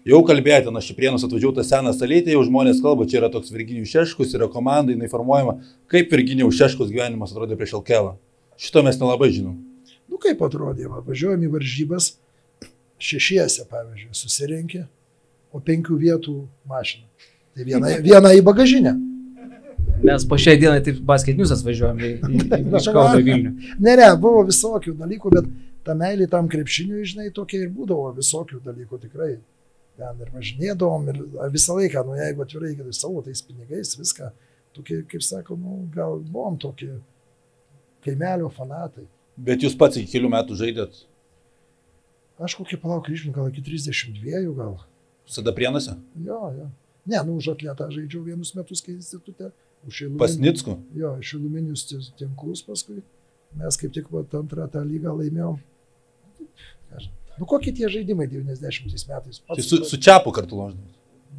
Speaker 9: jau kalbėjote, aš į Prienus atvažiavau tą seną salytę, jau žmonės kalba, čia yra toks Virginijų Šeškus, yra komanda, jinai formuojama. Kaip Virginijų Šeškus gyvenimas atrodė prieš Alkelą? Šito mes nelabai žinom.
Speaker 3: Nu kaip atrodė, va, važiuojam į varžybas, šešiese, pavyzdžiui, susirinkė, o penkių vietų mašina. Tai viena, viena į bagažinę.
Speaker 1: Mes po šiai dienai taip basketinius atvažiuojam į, į, į, į Vilnių.
Speaker 3: Ne, ne, buvo visokių dalykų, bet ta meilė tam krepšiniui, žinai, tokia ir būdavo visokių dalykų tikrai. Ten ir važinėdavom, ir visą laiką, nu jeigu atvirai, kad savo tais pinigais viską, tokie, kaip sako, nu gal buvom tokie kaimelio fanatai.
Speaker 9: Bet jūs pats iki kelių metų žaidėt
Speaker 3: Aš kokį palauk kryžmį, gal iki 32 gal.
Speaker 9: visada Prienuose?
Speaker 3: Jo, jo. Ne, nu už atletą žaidžiau vienus metus, kai institute. Už šiluminių-
Speaker 9: Pas Nicku?
Speaker 3: Jo, šiluminius ti- tinklus paskui. Mes kaip tik vat, antrą tą lygą laimėjom. Nu kokie tie žaidimai 90 metais?
Speaker 9: Tai su, su Čiapu kartu loždavot.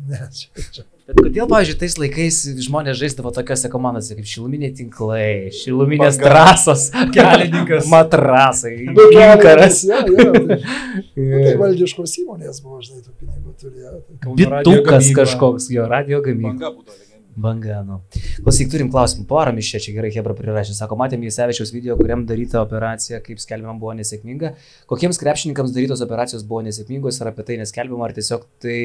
Speaker 3: Ne, čia, čia.
Speaker 1: Bet kodėl, pavyzdžiui, tais laikais žmonės žaisdavo tokiose komandose kaip šiluminiai tinklai, šiluminės
Speaker 9: Banga.
Speaker 1: trasos,
Speaker 2: Kelininkas.
Speaker 1: matrasai,
Speaker 3: Du
Speaker 1: ginkaras,
Speaker 3: jo, jo, tai, nu, tai valdiškos įmonės buvo, žinai, tų pinigų turėjo.
Speaker 1: Bitukas kažkoks, jo, radio gamykla.
Speaker 9: Banga būdavo legenda.
Speaker 1: Banga, nu. Klausyk, turim klausimą. Poram iš čia, čia gerai Hebra prirašė. Sako, matėm Jėsevičiaus video, kuriam daryta operacija, kaip skelbiama, buvo nesėkminga. Kokiems krepšininkams darytos operacijos buvo nesėkmingos, ar apie tai neskelbiama, ar tiesiog tai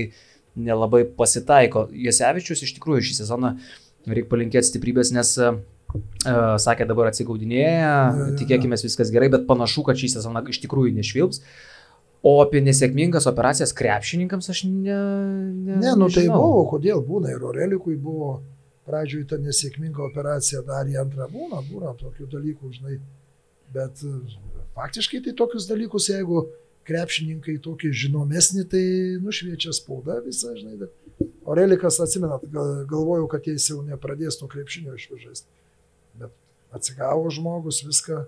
Speaker 1: nelabai pasitaiko. Jėsevičius iš tikrųjų šį sezoną reikia palinkėti stiprybės, nes uh, sakė dabar atsigaudinėja, tikėkime viskas gerai, bet panašu, kad šį sezoną iš tikrųjų nešvilps. O apie nesėkmingas operacijas krepšininkams aš ne... Ne,
Speaker 3: Ne, nu tai buvo, kodėl būna ir Orelikui buvo pradžioj ta nesėkminga operacija, dar į antrą būna, būna tokių dalykų, žinai. Bet e, faktiškai tai tokius dalykus, jeigu krepšininkai tokie žinomesni, tai nušviečia spauda visą, žinai. Bet Orelikas, atsimenat, gal- galvojau, kad jis jau nepradės to krepšinio išvažiuoti. Bet atsigavo žmogus, viską.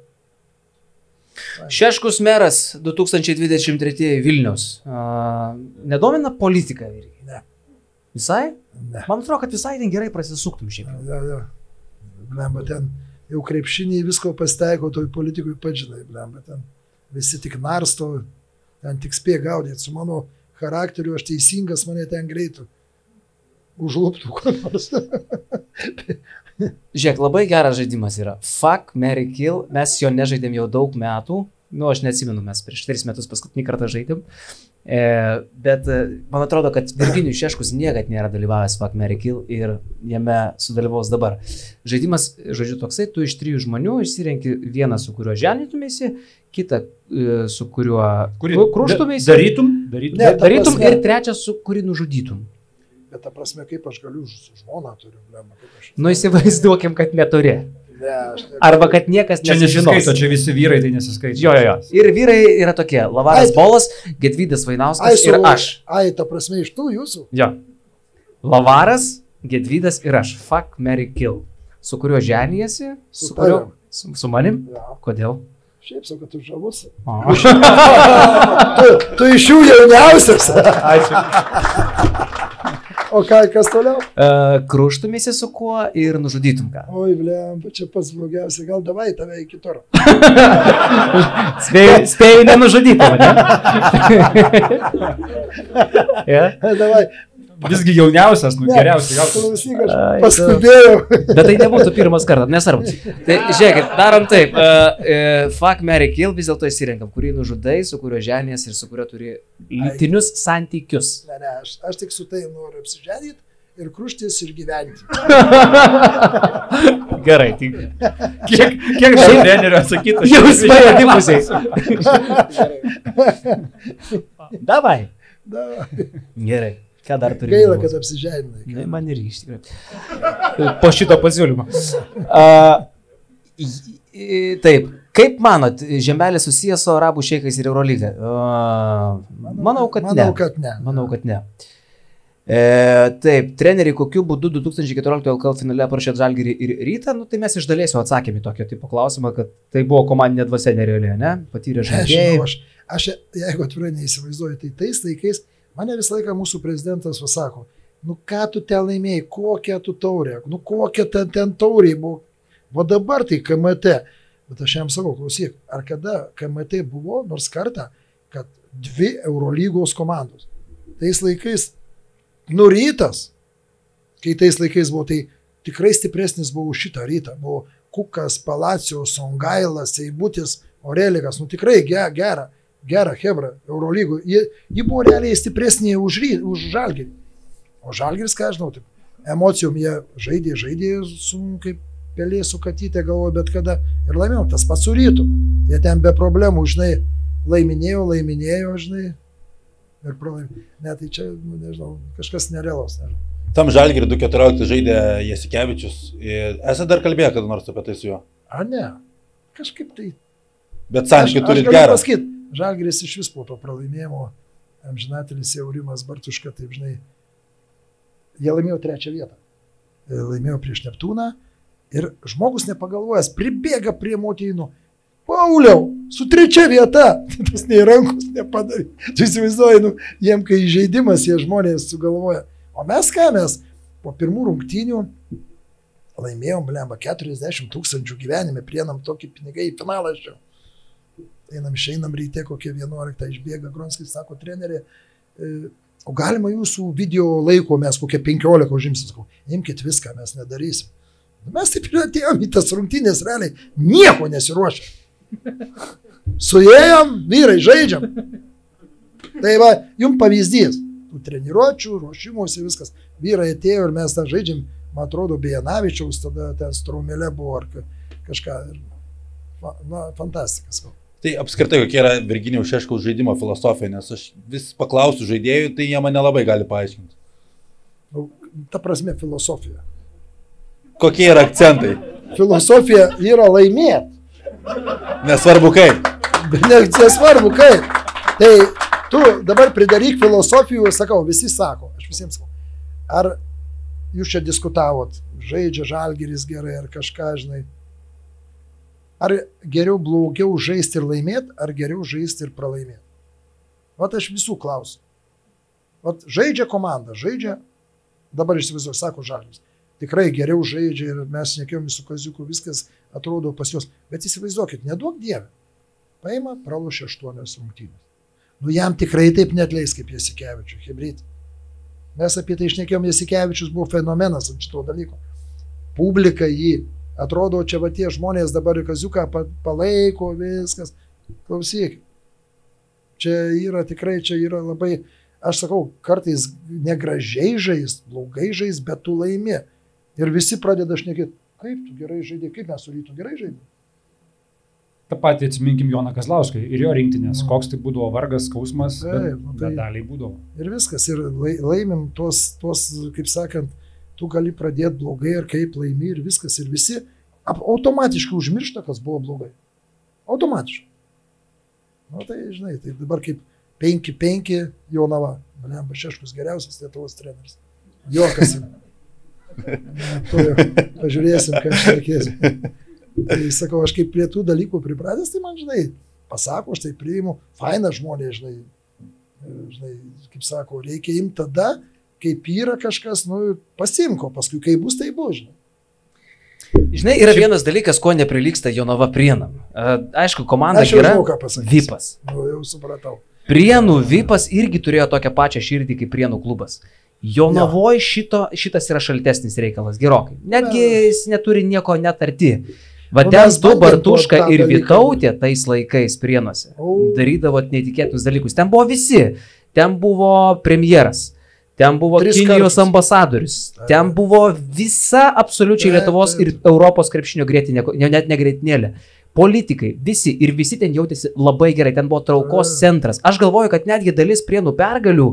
Speaker 1: Šeškus meras 2023 Vilnius. Uh, nedomina politika?
Speaker 3: Ne.
Speaker 1: Visai?
Speaker 3: Ne.
Speaker 1: Man atrodo, kad visai ten gerai prasisuktum šiaip.
Speaker 3: Ja, ja. Blemba, ten jau krepšinį visko pasitaiko, toj politikui pažinai, blemba, ten visi tik narsto, ten tik spėja gaudyti. Su mano charakteriu aš teisingas, mane ten greitų. Užluptų ko nors.
Speaker 1: Žiūrėk, labai geras žaidimas yra. Fuck, Mary Kill. Mes jo nežaidėm jau daug metų. Nu, aš neatsimenu, mes prieš 3 metus paskutinį kartą žaidėm. E, bet e, man atrodo, kad Virginijus Šeškus niekada nėra dalyvavęs Fuck, Mary Kill ir jame sudalyvaus dabar. Žaidimas, žodžiu, toksai, tu iš trijų žmonių išsirenki vieną, su kuriuo ženytumėsi, kitą, e, su kuriuo
Speaker 2: Kurį
Speaker 1: kru- kruštumėsi.
Speaker 2: Darytum, darytum.
Speaker 3: Ne,
Speaker 1: Darytum
Speaker 3: prasme-
Speaker 1: ir trečią, su kurį nužudytum.
Speaker 3: Bet ta prasme, kaip aš galiu žmoną turiu, blemba, kaip aš.
Speaker 1: Nu įsivaizduokim, kad neturi.
Speaker 3: Ne, aš.
Speaker 1: Arba kad niekas
Speaker 2: Čia
Speaker 1: nesužinos.
Speaker 2: nesiskaito, čia visi vyrai tai nesiskaito.
Speaker 1: Jo, jo, jo. Ir vyrai yra tokie. Lavaras
Speaker 3: Ai,
Speaker 1: Bolas, Gedvydas
Speaker 3: Ai,
Speaker 1: Vainauskas
Speaker 3: su,
Speaker 1: ir aš.
Speaker 3: Ai, ta prasme, iš tų jūsų.
Speaker 1: Jo. Lavaras, Gedvydas ir aš. Fuck, Mary Kill. Su kuriuo ženijasi?
Speaker 3: Su
Speaker 1: Su, kuriuo? Su, su manim?
Speaker 3: Ja.
Speaker 1: Kodėl?
Speaker 3: Šiaip sakau, kad tu žavus. Tu, tu iš jų jauniausias.
Speaker 1: Ačiū.
Speaker 3: O ką, kas toliau?
Speaker 1: Uh, Kruštumėsi su kuo ir nužudytum ką?
Speaker 3: Oi, blemba, čia pats blogiausia. Gal davai tave į kitur.
Speaker 1: Spėjai, spėjai nenužudyti mane. yeah?
Speaker 3: Davai.
Speaker 2: Visgi jauniausias, nu
Speaker 3: Ne,
Speaker 2: geriausias,
Speaker 1: Ai,
Speaker 3: paskubėjau.
Speaker 1: Bet tai nebūtų pirmas kartas, nesvarbu. Tai žiūrėkit, darom taip. Uh, uh, fuck, Mary Kill vis dėlto įsirenkam, kurį nužudai, su kuriuo ženės ir su kuriuo turi lytinius santykius.
Speaker 3: Ne, ne, aš, aš tik su tai noriu apsižadyti ir kruštis ir gyventi.
Speaker 1: Gerai, tai
Speaker 2: Kiek, kiek dar trenerių atsakytų?
Speaker 1: jausmai abipusiai. Davai.
Speaker 3: Da,
Speaker 1: Gerai. Ką dar turi?
Speaker 3: gaila, kad apsižadinai.
Speaker 1: Ne, man ir iš tikrųjų. Po šito pasiūlymo. Uh, taip. Kaip manot, Žemelė susijęs su Arabų šeikais ir Eurolyga? Uh, manau, kad
Speaker 3: manau,
Speaker 1: ne.
Speaker 3: kad ne.
Speaker 1: Manau, kad ne. E, taip, treneriai, kokiu būdu 2014 LKL finale parašėt Žalgirį ir Rytą, nu, tai mes iš dalies jau atsakėme tokio tipo klausimą, kad tai buvo komandinė dvasia nerealiai, ne? Patyrė žaidėjai.
Speaker 3: aš, aš, jeigu atvirai neįsivaizduoju, tai tais laikais mane visą laiką mūsų prezidentas pasako, nu ką tu ten laimėjai, kokią tu taurę, nu kokia ten, ten taurė buvo. O dabar tai KMT. Bet aš jam sakau, klausyk, ar kada KMT buvo nors kartą, kad dvi Eurolygos komandos. Tais laikais nurytas, kai tais laikais buvo, tai tikrai stipresnis buvo už šitą rytą. Buvo Kukas, Palacijos, Songailas, Eibutis, Orelikas, nu tikrai ge- gera, gera Hebra, Eurolygų. Ji, ji buvo realiai stipresnė už, už Žalgirį. O Žalgiris, ką aš žinau, taip, emocijom jie žaidė, žaidė su kaip pelė su katytė galvoju, bet kada ir laimėjom, tas pats su rytu. Jie ten be problemų, žinai, laiminėjo, laiminėjo, žinai, ir pralaimėjo. Ne, tai čia, nu, nežinau, kažkas nerealaus. Nežinau.
Speaker 9: Tam žalgirį 2.14 žaidė Jasikevičius. Esate dar kalbėję kada nors apie tai su juo?
Speaker 3: Ar ne? Kažkaip tai.
Speaker 9: Bet santykių turit gerą.
Speaker 3: pasakyti, Žalgris iš vis po to pralaimėjimo, amžinatelis Jaurimas Bartuška, taip žinai, jie laimėjo trečią vietą. E, Laimėjo prieš Neptūną ir žmogus nepagalvojęs pribėga prie motinų. Pauliau, su trečia vieta, tas nei rankos nepadarė. Tu įsivaizduoji, nu, jiem kai žaidimas, jie žmonės sugalvoja. O mes ką mes po pirmų rungtynių laimėjom, blemba, 40 tūkstančių gyvenime, prienam tokį pinigai į finalą aš jau. Einam, išeinam ryte kokie 11, išbėga Gronskis, sako trenerė, e, o galima jūsų video laiko mes kokie 15 užimsim, imkite viską, mes nedarysim. Nu, Mes taip ir atėjom į tas rungtynės realiai, nieko nesiruošę. Suėjom, vyrai, žaidžiam. Tai va, jums pavyzdys. Tų treniruočių, ruošimuose viskas. Vyrai atėjo ir mes tą žaidžiam, man atrodo, Bejanavičiaus tada ten straumelė buvo ar ka- kažką. Na, fantastika.
Speaker 9: Tai apskritai, kokia yra Virginijaus Šeškaus žaidimo filosofija, nes aš vis paklausiu žaidėjų, tai jie man nelabai gali paaiškinti.
Speaker 3: Nu, ta prasme, filosofija.
Speaker 9: Kokie yra akcentai?
Speaker 3: Filosofija yra laimėti.
Speaker 9: Nesvarbu kaip.
Speaker 3: Ne- nesvarbu kaip. Tai tu dabar pridaryk filosofijų, sakau, visi sako, aš visiems sakau. Ar jūs čia diskutavot, žaidžia žalgeris gerai ar kažką, žinai. Ar geriau blogiau žaisti ir laimėti, ar geriau žaisti ir pralaimėti? Vat aš visų klausiu. Vat žaidžia komanda, žaidžia, dabar įsivaizduoju, sako žalis. Tikrai geriau žaidžia ir mes nekėjom su kaziuku, viskas atrodo pas juos. Bet įsivaizduokit, neduok dievę. Paima, pralošia aštuonios rungtynės. Nu jam tikrai taip netleis kaip Jasikevičių, Hebrit. Mes apie tai išnekėjom, Jasikevičius buvo fenomenas ant šito dalyko. Publika jį, atrodo, čia va tie žmonės dabar kaziuką pa- palaiko, viskas. Klausyk. Čia yra tikrai, čia yra labai, aš sakau, kartais negražiai žais, blogai žais, bet tu laimi. Ir visi pradeda šnekėti, kaip tu gerai žaidži, kaip mes su rytu gerai žaidžiame.
Speaker 2: Ta pati atsiminkim Joną Kazlauską ir jo rinktinės, koks tai būdavo vargas, skausmas, bet,
Speaker 3: Taip, nu tai-
Speaker 2: bet daliai būdavo.
Speaker 3: Ir viskas, ir lai- laimim tuos, tuos, kaip sakant, tu gali pradėti blogai ir kaip laimi ir viskas. Ir visi automatiškai užmiršta, kas buvo blogai. Automatiškai. Na nu, tai, žinai, tai dabar kaip 5-5 Jonava. Lemba Šeškus geriausias Lietuvos treneris. Jokas. Pažiūrėsim, ką aš reikėsiu. Tai sakau, aš kaip prie tų dalykų pripratęs, tai man, žinai, pasako, aš tai priimu, faina žmonės, žinai, žinai, kaip sako, reikia imti tada, kaip yra kažkas, nu, pasimko, paskui kai bus, tai bus, žinai.
Speaker 1: Žinai, yra vienas dalykas, ko neprilyksta Jonava Prienam. Aišku, komanda
Speaker 3: Aš jau
Speaker 1: gera.
Speaker 3: žinau, ką pasakysiu.
Speaker 1: Vipas.
Speaker 3: Nu, jau supratau.
Speaker 1: Prienų Vipas irgi turėjo tokią pačią širdį kaip Prienų klubas. Jonavoje šito, šitas yra šaltesnis reikalas, gerokai. Netgi jis neturi nieko netarti.
Speaker 3: Nu,
Speaker 1: tu,
Speaker 3: bandėm
Speaker 1: Bartuška ir. Vytautė tais laikais Prienuose darydavo neįtikėtinus dalykus. Ten buvo visi. Ten buvo premjeras. Ten buvo
Speaker 3: Tris
Speaker 1: Kinijos
Speaker 3: kartus.
Speaker 1: ambasadorius. Ten buvo visa absoliučiai Lietuvos ir Europos krepšinio grėtinė, ne- net ne grėtinėlė. Politikai, visi ir visi ten jautėsi labai gerai, ten buvo traukos centras. Aš galvoju, kad netgi dalis prienų pergalių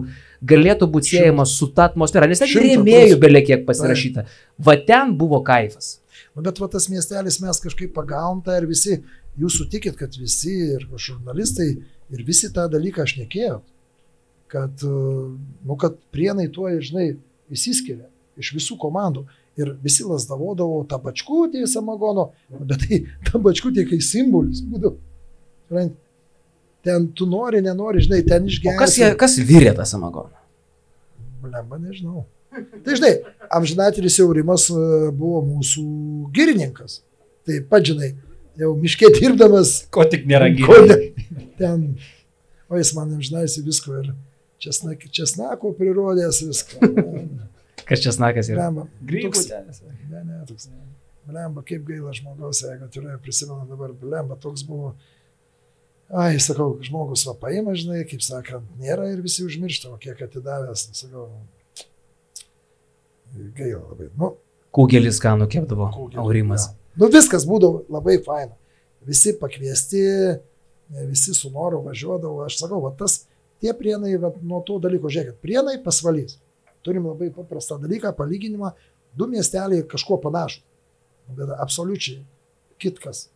Speaker 1: galėtų būti siejama su ta atmosfera, nes ten rėmėjų
Speaker 3: procentų.
Speaker 1: beliekiek pasirašyta. Va ten buvo kaifas.
Speaker 3: Bet va tas miestelis mes kažkaip pagavom tą ir visi, jūs sutikit, kad visi ir žurnalistai ir visi tą dalyką aš nekėjau. Kad, uh, nu, kad prienai tuo, žinai, įsiskiria iš visų komandų. Ir visi lasdavodavo tą bačkutį į samagono, bet tai ta bačkutė kaip simbolis būdavo. Ten tu nori, nenori, žinai, ten
Speaker 1: O
Speaker 3: išgerti.
Speaker 1: kas, jie- kas vyrė tą samagoną?
Speaker 3: Blemba, nežinau. Tai žinai, amžinatelis jaurimas e, buvo mūsų girininkas. Tai pažinai, jau miškė dirbdamas,
Speaker 2: Ko tik nėra
Speaker 3: ne- ten, o jis man amžinaisi visko ir česnak, česnako prirodęs viską.
Speaker 1: Kas čia snakas yra?
Speaker 3: Blemba,
Speaker 2: Grybų
Speaker 3: toks-
Speaker 2: ten.
Speaker 3: Ne, ne, toks. Blemba, kaip gaila žmogaus, jeigu turėjo prisimenu dabar, blemba, toks buvo. Ai, sakau, žmogus va paima, žinai, kaip sakant, nėra ir visi užmiršta, o kiek atidavęs, nu, sakau, gaila labai. Nu,
Speaker 1: Kūgelis ką nukepdavo,
Speaker 3: Kūgelį,
Speaker 1: Aurimas.
Speaker 3: jo. Nu, viskas būdavo labai faina. Visi pakviesti, visi su noru važiuodavo. Aš sakau, va, tas, tie prienai, va, nuo to dalyko, žiūrėkit, prienai pasvalys. Turim labai paprastą dalyką, palyginimą, du miesteliai kažkuo panašus. Bet absoliučiai kitkas.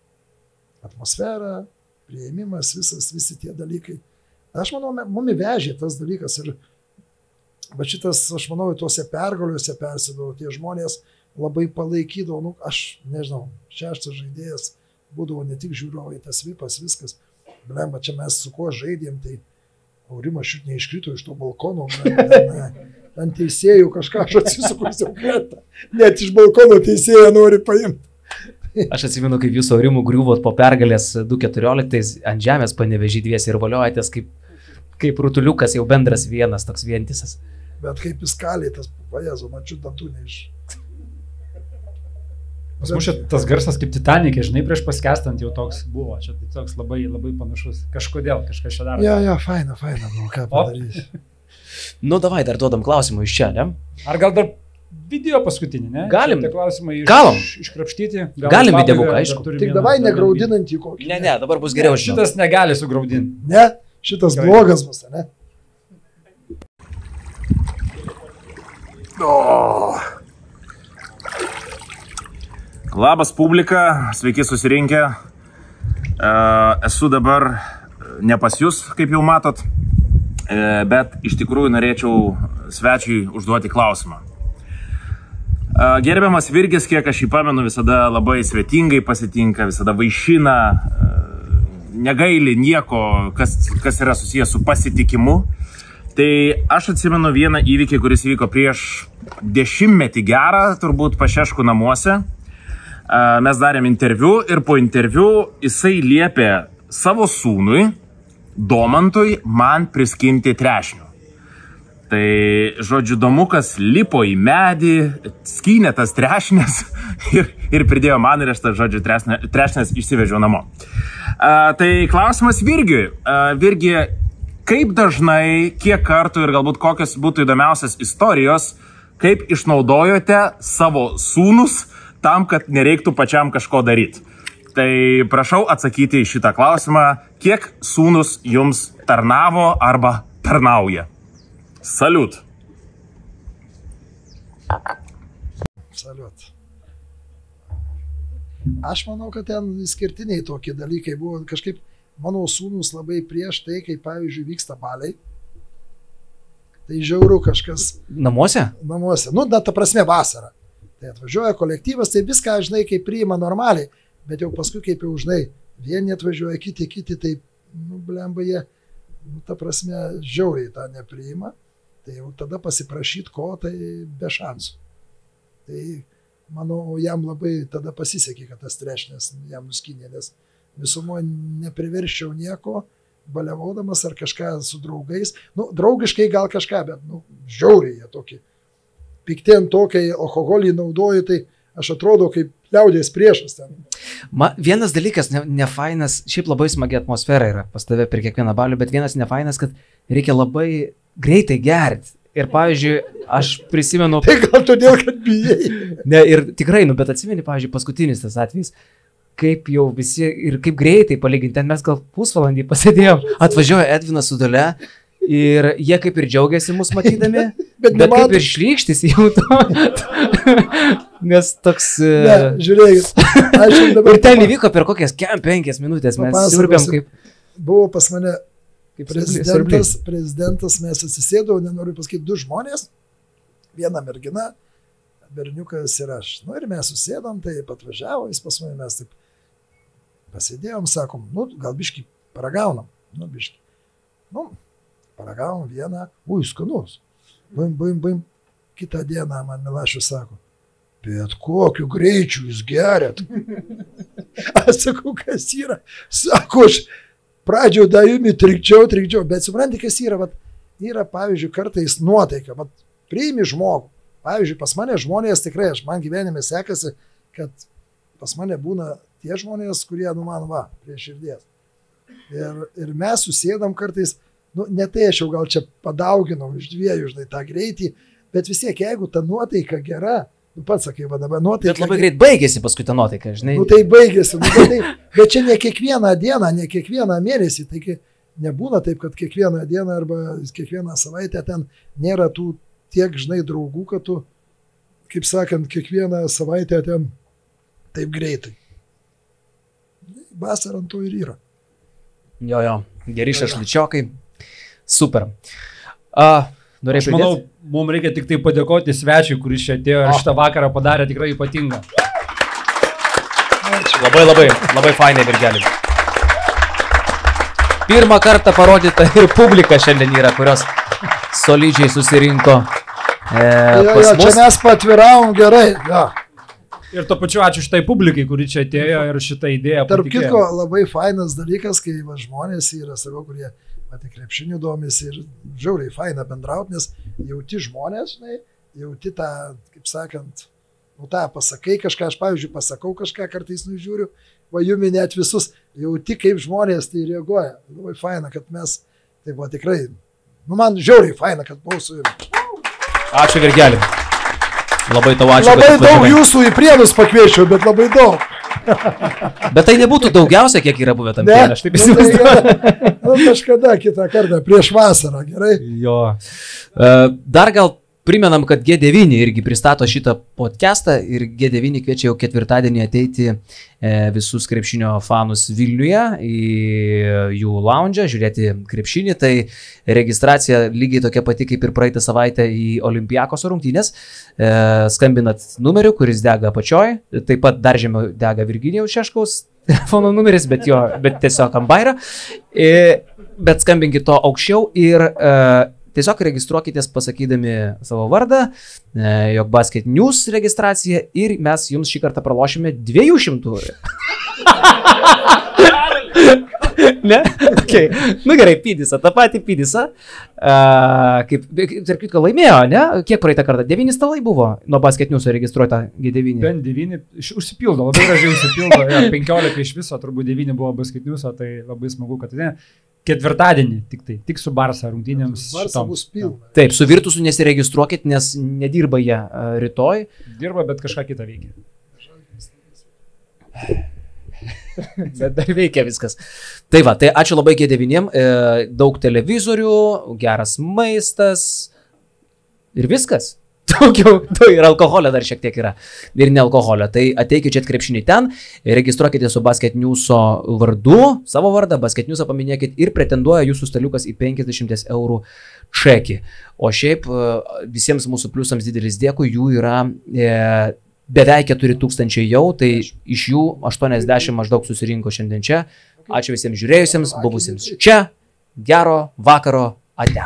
Speaker 3: Atmosfera, prieimimas, visas, visi tie dalykai. Aš manau, mumi vežė tas dalykas ir Bet šitas, aš manau, tuose pergaliuose persidavo, tie žmonės labai palaikydavo, nu, aš nežinau, šeštas žaidėjas būdavo ne tik žiūrovai, tas vipas, viskas. Blemba, čia mes su kuo žaidėm, tai Aurimas šit neiškrito iš to balkono, ten, ne, ant teisėjų kažką aš atsisukusiu kretą. Net iš balkono teisėją nori paimti.
Speaker 1: Aš atsimenu, kaip jūs Aurimų griuvot po pergalės 2.14 ant žemės panevežį dviesi ir valiojatės kaip, kaip rutuliukas, jau bendras vienas, toks vientisas.
Speaker 3: Bet kaip jis kalė, tas vajezo, mačiu dantų neiš.
Speaker 2: Pas mus tas garsas kaip Titanikė, žinai, prieš paskestant jau toks buvo. Čia tai toks labai, labai panašus. Kažkodėl, kažkas čia daro.
Speaker 3: Ja, ja, faina, faina, nu ką padarysi.
Speaker 1: Nu, davai, dar duodam klausimų iš čia, ne?
Speaker 2: Ar gal dar video paskutinį, ne?
Speaker 1: Galim.
Speaker 2: Tie klausimai iš,
Speaker 1: Galim.
Speaker 2: iškrapštyti.
Speaker 1: Galim
Speaker 2: pabaigai
Speaker 1: videobuką,
Speaker 2: dar
Speaker 1: aišku.
Speaker 3: Tik
Speaker 2: vieną-
Speaker 3: davai
Speaker 2: dar vieną
Speaker 3: negraudinant į kokį.
Speaker 1: Ne, ne, dabar bus
Speaker 2: video.
Speaker 1: geriau.
Speaker 2: Ne. Šitas negali sugraudinti.
Speaker 3: Ne, šitas
Speaker 2: Gerai.
Speaker 3: blogas bus, ne? O,
Speaker 10: Labas publika, sveiki susirinkę. E, Esu dabar ne pas jūs, kaip jau matot, e, bet iš tikrųjų norėčiau svečiui užduoti klausimą. Gerbiamas Virgis, kiek aš jį pamenu, visada labai svetingai pasitinka, visada vaišina, negaili nieko, kas, kas yra susijęs su pasitikimu. Tai aš atsimenu vieną įvykį, kuris įvyko prieš dešimtmetį gerą, turbūt pašeškų namuose. Mes darėm interviu ir po interviu jisai liepė savo sūnui, Domantui, man priskinti trešnių. Tai, žodžiu, domukas lipo į medį, skynė tas trešnės ir, ir pridėjo man ir aš tas, žodžiu, tresne- trešnės išsivežiau namo. A, tai klausimas Virgiui. A, Virgi, kaip dažnai, kiek kartų ir galbūt kokios būtų įdomiausias istorijos, kaip išnaudojote savo sūnus tam, kad nereiktų pačiam kažko daryti? Tai prašau atsakyti į šitą klausimą, kiek sūnus jums tarnavo arba tarnauja. Saliut.
Speaker 3: Saliut. Aš manau, kad ten skirtiniai tokie dalykai buvo. Kažkaip mano sūnus labai prieš tai, kai pavyzdžiui vyksta baliai. Tai žiauru kažkas
Speaker 1: Namuose?
Speaker 3: namuose. Nu, na, ta prasme vasara. Tai atvažiuoja kolektyvas, tai viską, žinai, kaip priima normaliai. Bet jau paskui, kaip jau, žinai, vieni atvažiuoja, kiti, kiti, tai, nu, blemba jie, nu, ta prasme, žiauriai tą nepriima. Tai jau tada pasiprašyti ko, tai be šansų. Tai, manau, jam labai tada pasisekė, kad tas trešnės jam nuskinė, nes visumoje nepriverščiau nieko, baliavodamas ar kažką su draugais. Nu, draugiškai gal kažką, bet, nu, žiauriai jie tokie. Pikti ant to, kai alkoholį naudoju, tai aš atrodo kaip liaudės priešas ten.
Speaker 1: Ma, vienas dalykas, ne, nefainas, šiaip labai smagi atmosfera yra pas tave per kiekvieną balių, bet vienas nefainas, kad reikia labai greitai gerti. Ir pavyzdžiui, aš prisimenu...
Speaker 3: Tai gal todėl, kad bijai.
Speaker 1: Ne, ir tikrai, nu, bet atsimeni, pavyzdžiui, paskutinis tas atvejis, kaip jau visi ir kaip greitai palyginti, ten mes gal pusvalandį pasėdėjom, atvažiuoja Edvinas su dale ir jie kaip ir džiaugiasi mus matydami,
Speaker 3: Bet
Speaker 1: bet kaip ir šlykštis jau to. Nes toks... e,
Speaker 3: Ne, dabar
Speaker 1: Ir ten įvyko per kokias kem penkias minutės, mes siurbėm kaip...
Speaker 3: Buvo pas mane
Speaker 1: kaip
Speaker 3: prezidentas, prezidentas, mes atsisėdau, nenoriu pasakyti, du žmonės, viena mergina, berniukas ir aš. Nu ir mes susėdom, tai atvažiavo, jis pas mane, mes taip pasėdėjom, sakom, nu gal biški paragaunam, nu biški. Nu, paragavom vieną, ui, skanus. Baim, baim, baim. Kitą dieną man Milašius sako, bet kokiu greičiu jūs geriat. Aš sakau, kas yra. Sako, aš pradžioje davimi trikdžiau, trikdžiau, bet suprantate, kas yra, vat, yra, pavyzdžiui, kartais nuotaika, vat, priimi žmogų. Pavyzdžiui, pas mane žmonės tikrai, aš man gyvenime sekasi, kad pas mane būna tie žmonės, kurie, nu man va, prie širdies. Ir, ir mes susėdam kartais, nu, ne tai aš jau gal čia padauginau iš dviejų, žinai, tą greitį, bet vis tiek, jeigu ta nuotaika gera, nu pats sakai, va dabar nuotaika.
Speaker 1: Bet labai greit baigėsi paskui ta nuotaika, žinai.
Speaker 3: Nu tai baigėsi, nu, tai, bet čia ne kiekvieną dieną, ne kiekvieną mėnesį, taigi nebūna taip, kad kiekvieną dieną arba kiekvieną savaitę ten nėra tų tiek, žinai, draugų, kad tu, kaip sakant, kiekvieną savaitę ten taip greitai. Vasara ant to ir yra.
Speaker 1: Jo, jo, geri šašlyčiokai. Super. A, norėjai
Speaker 2: Aš manau, mums reikia tik tai padėkoti svečiui, kuris čia atėjo ir šitą vakarą padarė tikrai ypatingą.
Speaker 1: Labai labai, labai fainai, Virgelį. Pirmą kartą parodyta ir publika šiandien yra, kurios solidžiai susirinko. E,
Speaker 3: Jo, jo, čia mes patviravom gerai. Jo.
Speaker 2: Ir to pačiu ačiū šitai publikai, kuri čia atėjo ir šitą idėją.
Speaker 3: Tarp
Speaker 2: patikėjo.
Speaker 3: kitko, labai fainas dalykas, kai va, žmonės yra savo, kurie pati krepšinių domisi ir žiauriai faina bendrauti, nes jauti žmonės, žinai, jauti tą, kaip sakant, nu tą pasakai kažką, aš pavyzdžiui pasakau kažką, kartais nužiūriu, va jumi net visus, jauti kaip žmonės tai reaguoja. Labai faina, kad mes, tai buvo tikrai, nu man žiauriai faina, kad buvau su jumis.
Speaker 1: Ačiū, Virgelį. Labai tau ačiū.
Speaker 3: Labai daug jūsų į prienus pakviečiau, bet labai daug.
Speaker 1: Bet tai nebūtų daugiausia, kiek yra buvę tam keliui. Aš taip
Speaker 3: nu, tai
Speaker 1: įsivaizduoju.
Speaker 3: gerai. Nu, kažkada kitą kartą, prieš vasarą, gerai?
Speaker 1: Jo. E, Dar gal Primenam, kad G9 irgi pristato šitą podcastą ir G9 kviečia jau ketvirtadienį ateiti e, visus krepšinio fanus Vilniuje į jų lounge, žiūrėti krepšinį. Tai registracija lygiai tokia pati kaip ir praeitą savaitę į Olimpijakos rungtynės. E, skambinat numeriu, kuris dega apačioj, taip pat dar žemiau dega Virginijaus Šeškaus telefono numeris, bet jo, bet tiesiog ambaira. E, bet skambinkit to aukščiau ir e, Tiesiog registruokitės pasakydami savo vardą, e, jog Basket News registracija ir mes jums šį kartą pralošime 200 eurų. ne? Okay. Nu gerai, Pydisą, tą patį Pydisą. Uh, kaip, tarp kitko, laimėjo, ne? Kiek praeitą kartą? 9 stalai buvo nuo Basket News registruota G9.
Speaker 2: Bent 9, iš- užsipildo, labai gražiai užsipildo. Ja, 15 iš viso, turbūt 9 buvo Basket News, tai labai smagu, kad ne. Ketvirtadienį tik tai, tik su Barsa rungtynėms. Šitom.
Speaker 3: bus pilna.
Speaker 1: Taip, su Virtusu nesiregistruokit, nes nedirba jie rytoj.
Speaker 2: Dirba, bet kažką kitą veikia.
Speaker 1: Bet dar veikia viskas. Tai va, tai ačiū labai G9, e, daug televizorių, geras maistas ir viskas. Daugiau, tu ir alkoholio dar šiek tiek yra. Ir ne alkoholio. Tai ateikit čia krepšinį ten, registruokite su Basket News'o vardu, savo vardą, Basket News'ą paminėkit ir pretenduoja jūsų staliukas į 50 eurų čekį. O šiaip e, visiems mūsų pliusams didelis dėkui, jų yra e, beveik 4000 jau, tai iš jų 80 maždaug susirinko šiandien čia. Ačiū visiems žiūrėjusiems, buvusiems čia. Gero vakaro, ate.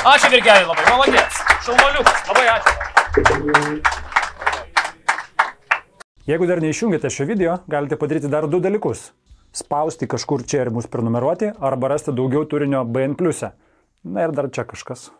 Speaker 1: Ačiū Virgelį labai, malonės. Šalmoliukas, labai ačiū.
Speaker 11: Jeigu dar neišjungėte šio video, galite padaryti dar du dalykus. Spausti kažkur čia ir mus prenumeruoti, arba rasti daugiau turinio BN. Na ir dar čia kažkas.